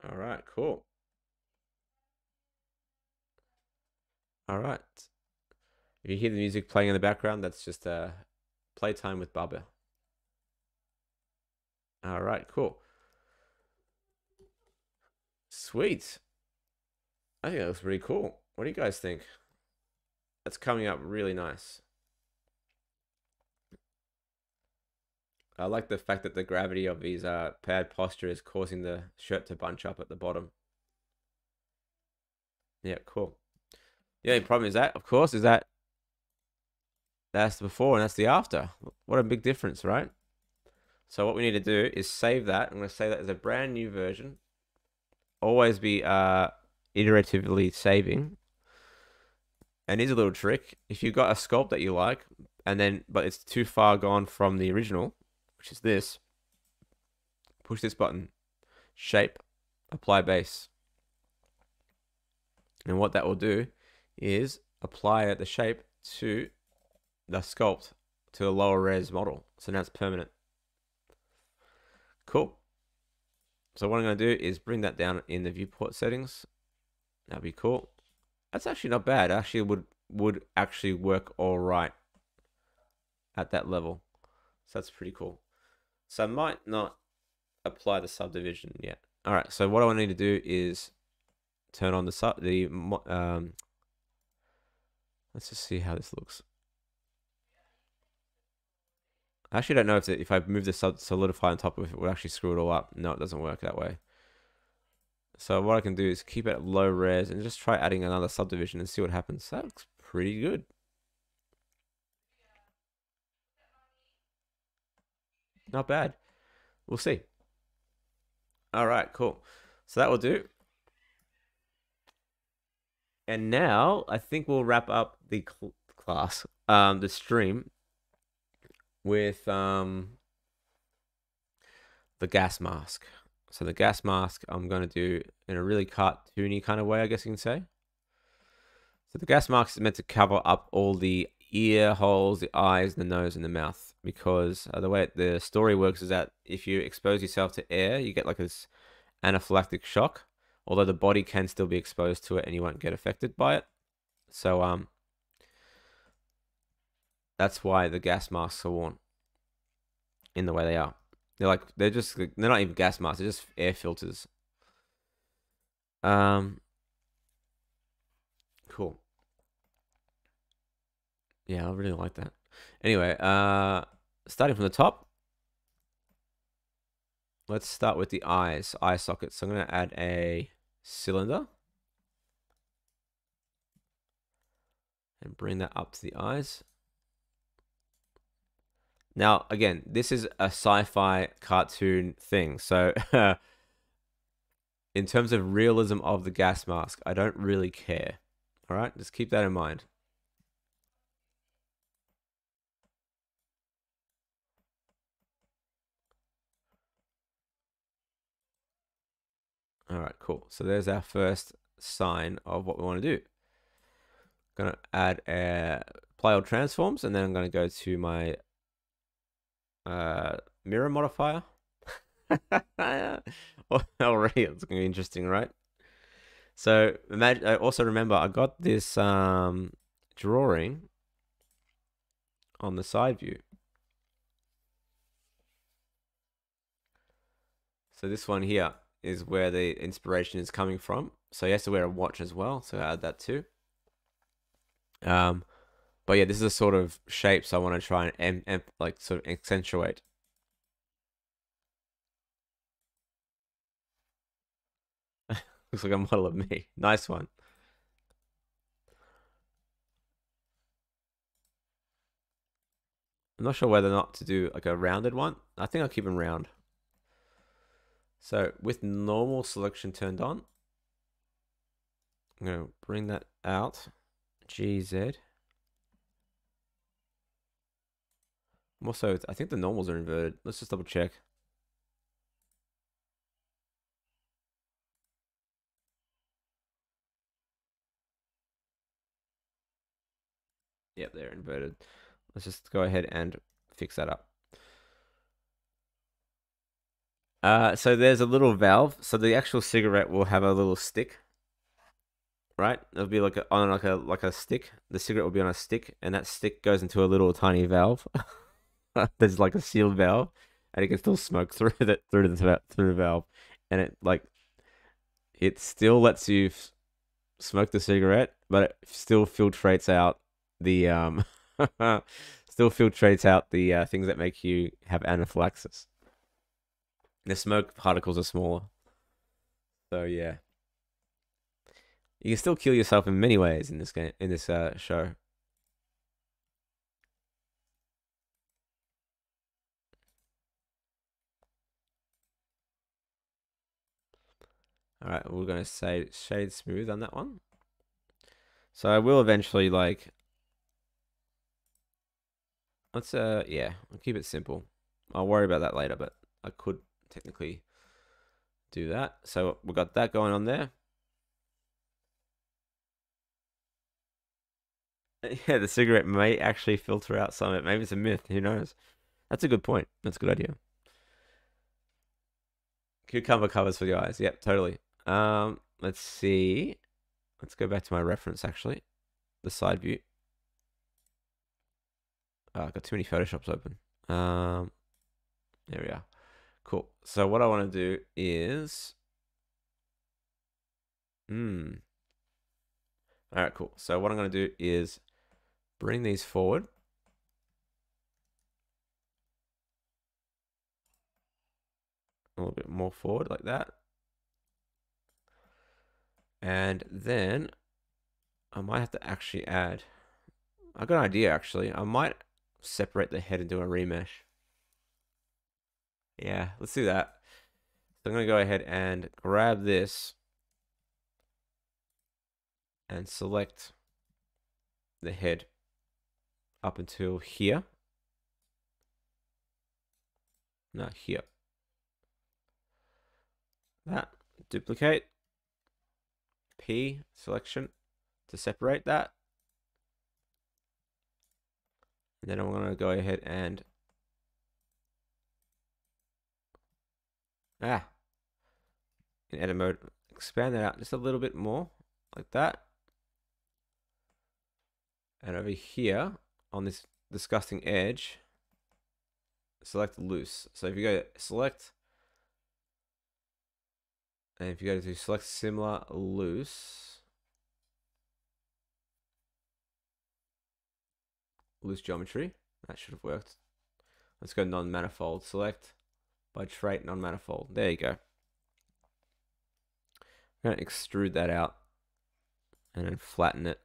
All right, cool. All right. If you hear the music playing in the background, that's just uh, playtime with Bubba. All right, cool. Sweet. I think that looks pretty cool. What do you guys think? That's coming up really nice. I like the fact that the gravity of his uh, pad posture is causing the shirt to bunch up at the bottom. Yeah, cool. The only problem is that, of course, is that that's the before and that's the after. What a big difference, right? So what we need to do is save that. I'm going to save that as a brand new version. Always be uh, iteratively saving. And here's a little trick. If you've got a sculpt that you like, and then but it's too far gone from the original, which is this, push this button, shape, apply base. And what that will do is apply the shape to the sculpt to a lower res model. So now it's permanent. Cool. So what I'm going to do is bring that down in the viewport settings. That'd be cool. That's actually not bad. Actually would would actually work all right at that level. So that's pretty cool. So I might not apply the subdivision yet. All right. So what I need to do is turn on the sub the um. Let's just see how this looks. I actually don't know if if I move the sub solidify on top of it, it would actually screw it all up. No, it doesn't work that way. So what I can do is keep it low res and just try adding another subdivision and see what happens. That looks pretty good. Not bad. We'll see. All right, cool. So that will do. And now I think we'll wrap up the cl class, um, the stream with um, the gas mask. So the gas mask I'm going to do in a really cartoony kind of way, I guess you can say. So the gas mask is meant to cover up all the ear holes, the eyes, the nose, and the mouth. Because uh, the way the story works is that if you expose yourself to air, you get like this anaphylactic shock. Although the body can still be exposed to it and you won't get affected by it. So um, that's why the gas masks are worn in the way they are. They're like they're just they're not even gas masks. They're just air filters. Um. Cool. Yeah, I really like that. Anyway, uh, starting from the top, let's start with the eyes, eye sockets. So I'm going to add a cylinder and bring that up to the eyes. Now, again, this is a sci-fi cartoon thing. So in terms of realism of the gas mask, I don't really care. All right, just keep that in mind. All right, cool. So there's our first sign of what we want to do. Going to add a play all transforms, and then I'm going to go to my uh, mirror modifier. Already, it's going to be interesting, right? So imagine. I also remember I got this um, drawing on the side view. So this one here is where the inspiration is coming from. So he has to wear a watch as well. So add that too. Um, but yeah, this is a sort of shapes I want to try and em- em- like sort of accentuate. Looks like a model of me. Nice one. I'm not sure whether or not to do like a rounded one. I think I'll keep them round. So with normal selection turned on, I'm going to bring that out. GZ. Also, I think the normals are inverted. Let's just double check. Yep, they're inverted. Let's just go ahead and fix that up. Uh, so there's a little valve. So the actual cigarette will have a little stick, right? It'll be like a, on like a like a stick. The cigarette will be on a stick, and that stick goes into a little tiny valve. there's like a sealed valve, and it can still smoke through that through the through the valve, and it like it still lets you smoke the cigarette, but it still filtrates out the um still filtrates out the uh, things that make you have anaphylaxis. The smoke particles are smaller. So yeah. You can still kill yourself in many ways in this game in this uh, show. All right, we're going to say shade smooth on that one. So I will eventually like let's uh yeah, I'll keep it simple. I'll worry about that later, but I could technically do that. So we've got that going on there. Yeah, the cigarette may actually filter out some of it. Maybe it's a myth. Who knows? That's a good point. That's a good idea. Cucumber covers for the eyes. Yep, totally. Um, let's see. Let's go back to my reference actually. The side view. Oh, I've got too many Photoshops open. Um, there we are. Cool. So what I want to do is, hmm. All right, cool. So what I'm going to do is bring these forward. A little bit more forward like that. And then I might have to actually add, I got an idea actually. I might separate the head and do a remesh. Yeah, let's do that. So I'm going to go ahead and grab this and select the head up until here. No, here. That, duplicate, P selection to separate that. And then I'm going to go ahead and ah in edit mode expand that out just a little bit more like that and over here on this disgusting edge select loose so if you go select and if you go to select similar loose loose geometry. That should have worked. Let's go non-manifold. Select by trait non-manifold. There you go. I'm going to extrude that out and then flatten it.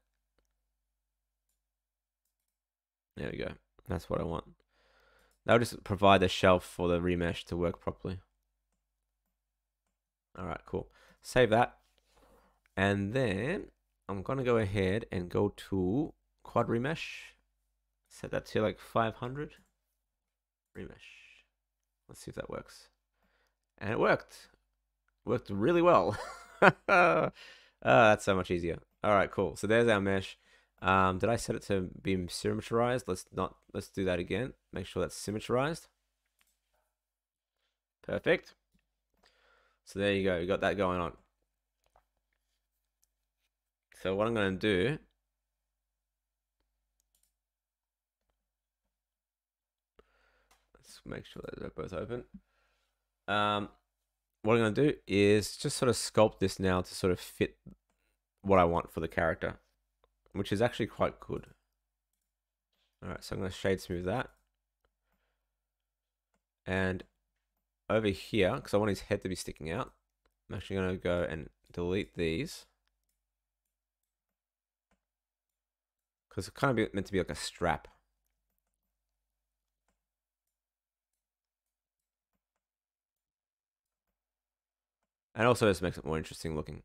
There we go. That's what I want. That'll just provide the shelf for the remesh to work properly. All right, cool. Save that. And then I'm going to go ahead and go to quad remesh Set that to like 500. Remesh. Let's see if that works. And it worked. Worked really well. oh, that's so much easier. All right, cool. So there's our mesh. Um, did I set it to be symmetrized? Let's not. Let's do that again. Make sure that's symmetrized. Perfect. So there you go. You got that going on. So what I'm going to do make sure that they're both open. Um, what I'm going to do is just sort of sculpt this now to sort of fit what I want for the character, which is actually quite good. All right, so I'm going to shade smooth that. And over here, because I want his head to be sticking out, I'm actually going to go and delete these. Because it's kind of meant to be like a strap. And also this makes it more interesting looking.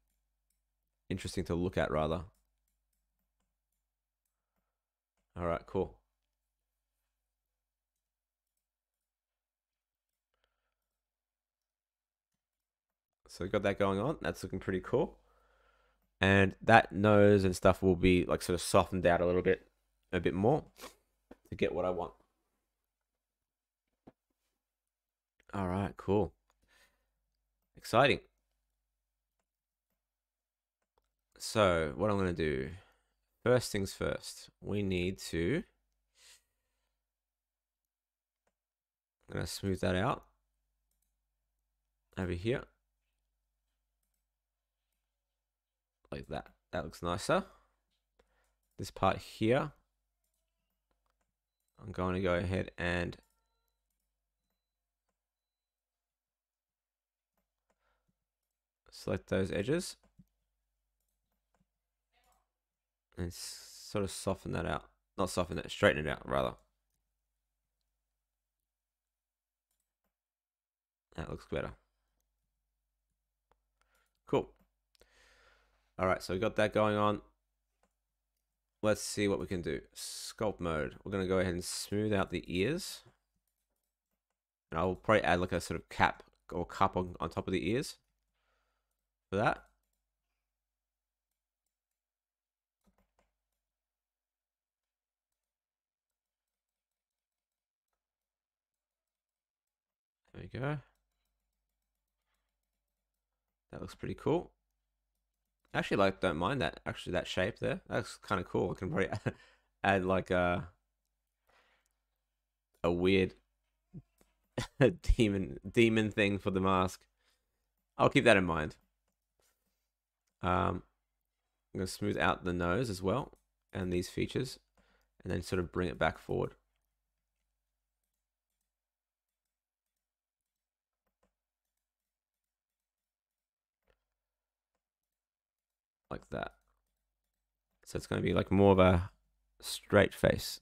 Interesting to look at, rather. Alright, cool. So we've got that going on. That's looking pretty cool. And that nose and stuff will be like sort of softened out a little bit, a bit more to get what I want. All right, cool. Exciting. So what I'm going to do, first things first, we need to, I'm going to smooth that out over here. Like that. That looks nicer. This part here, I'm going to go ahead and select those edges and sort of soften that out. Not soften it, straighten it out rather. That looks better. Cool. All right, so we got that going on. Let's see what we can do. Sculpt mode. We're going to go ahead and smooth out the ears. And I'll probably add like a sort of cap or cup on, on top of the ears for that. There we go. That looks pretty cool. Actually, like, don't mind that. Actually, that shape there. That's kind of cool. I can probably add like a a weird demon demon thing for the mask. I'll keep that in mind. Um, I'm gonna smooth out the nose as well and these features, and then sort of bring it back forward. Like that. So it's going to be like more of a straight face.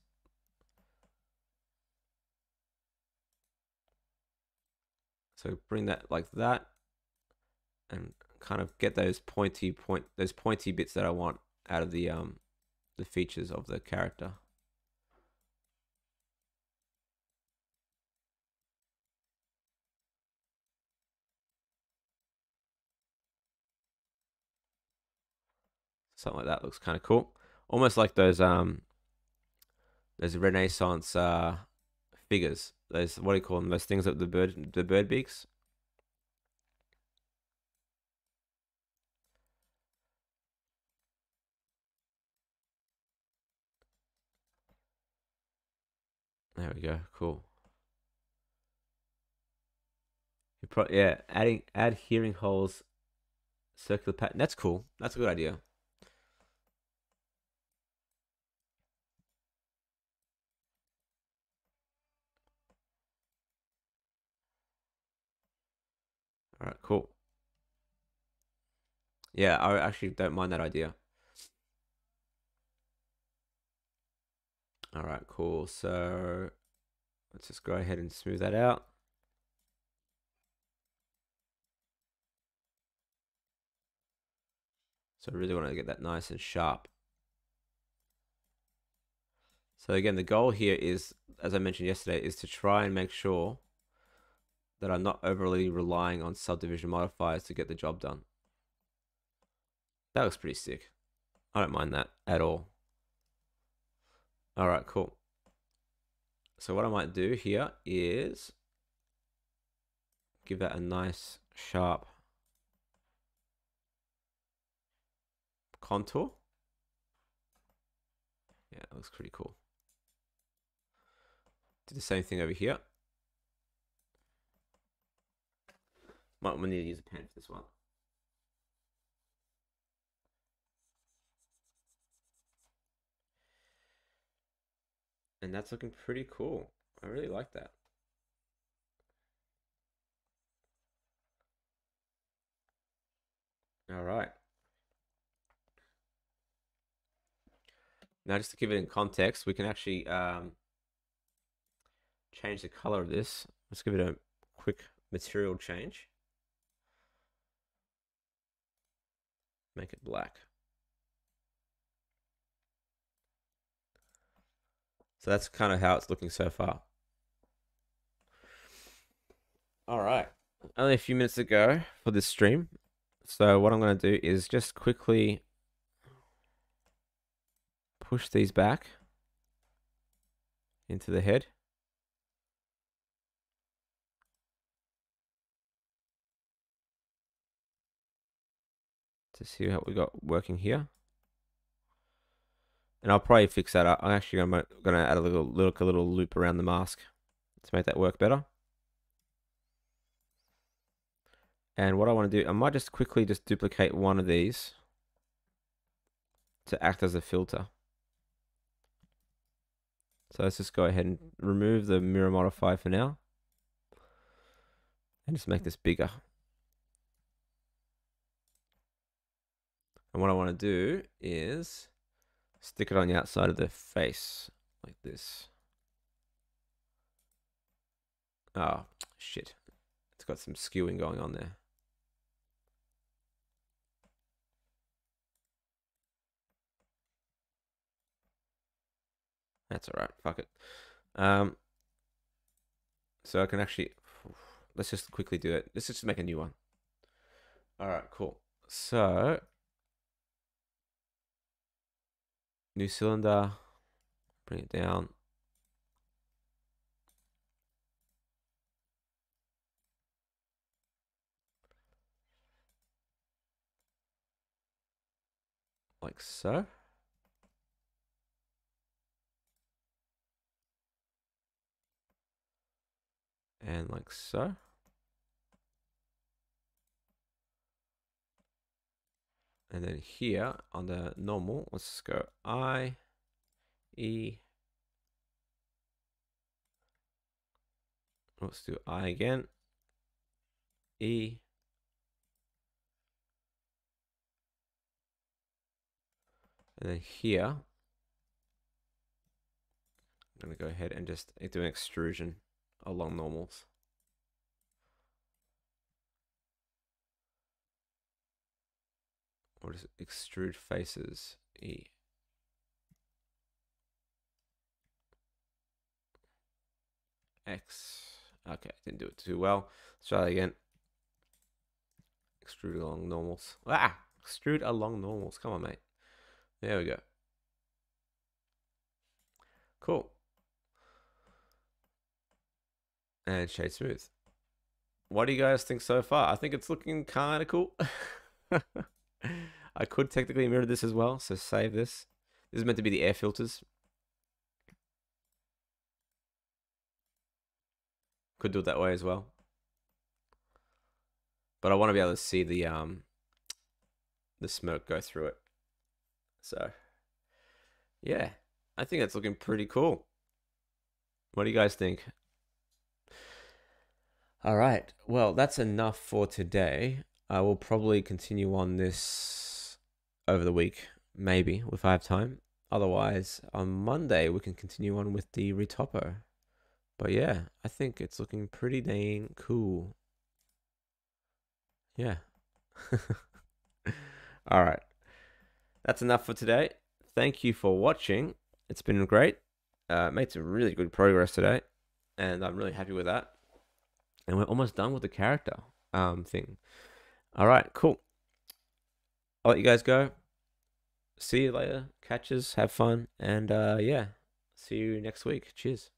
So bring that like that and kind of get those pointy point those pointy bits that I want out of the um the features of the character. Something like that looks kind of cool. Almost like those um those Renaissance uh figures. Those what do you call them? Those things that the bird the bird beaks. There we go. Cool. yeah, adding add hearing holes, circular pattern. That's cool. That's a good idea. All right, cool. Yeah, I actually don't mind that idea. All right, cool. So let's just go ahead and smooth that out. So I really want to get that nice and sharp. So again, the goal here is, as I mentioned yesterday, is to try and make sure that I'm not overly relying on subdivision modifiers to get the job done. That looks pretty sick. I don't mind that at all. All right, cool. So what I might do here is give that a nice sharp contour. Yeah, that looks pretty cool. Do the same thing over here. Might need to use a pen for this one. And that's looking pretty cool. I really like that. All right. Now, just to give it in context, we can actually um, change the color of this. Let's give it a quick material change. Make it black. So that's kind of how it's looking so far. All right. Only a few minutes ago for this stream. So what I'm going to do is just quickly push these back into the head. To see what we got working here. And I'll probably fix that up. I'm actually gonna, add a little, little, a little loop around the mask to make that work better. And what I want to do, I might just quickly just duplicate one of these to act as a filter. So let's just go ahead and remove the mirror modifier for now. And just make this bigger. And what I want to do is stick it on the outside of the face like this. Oh, shit. It's got some skewing going on there. That's all right. Fuck it. Um, so I can actually, let's just quickly do it. Let's just make a new one. All right, cool. So, new cylinder, bring it down. Like so. and like so. And then here on the normal, let's go I, E. Let's do I again. E. And then here, I'm going to go ahead and just do an extrusion along normals. Or extrude faces E. X. Okay, didn't do it too well. Let's try that again. Extrude along normals. Ah! Extrude along normals. Come on, mate. There we go. Cool. and Shade Smooth. What do you guys think so far? I think it's looking kind of cool. I could technically mirror this as well, so save this. This is meant to be the air filters. Could do it that way as well. But I want to be able to see the um the smoke go through it. So yeah, I think it's looking pretty cool. What do you guys think? All right. Well, that's enough for today. I will probably continue on this over the week, maybe, if I have time. Otherwise, on Monday, we can continue on with the Retopo. But yeah, I think it's looking pretty dang cool. Yeah. All right. That's enough for today. Thank you for watching. It's been great. Uh, made some really good progress today, and I'm really happy with that and we're almost done with the character um thing. All right, cool. I'll let you guys go. See you later. Catches, have fun, and uh, yeah, see you next week. Cheers.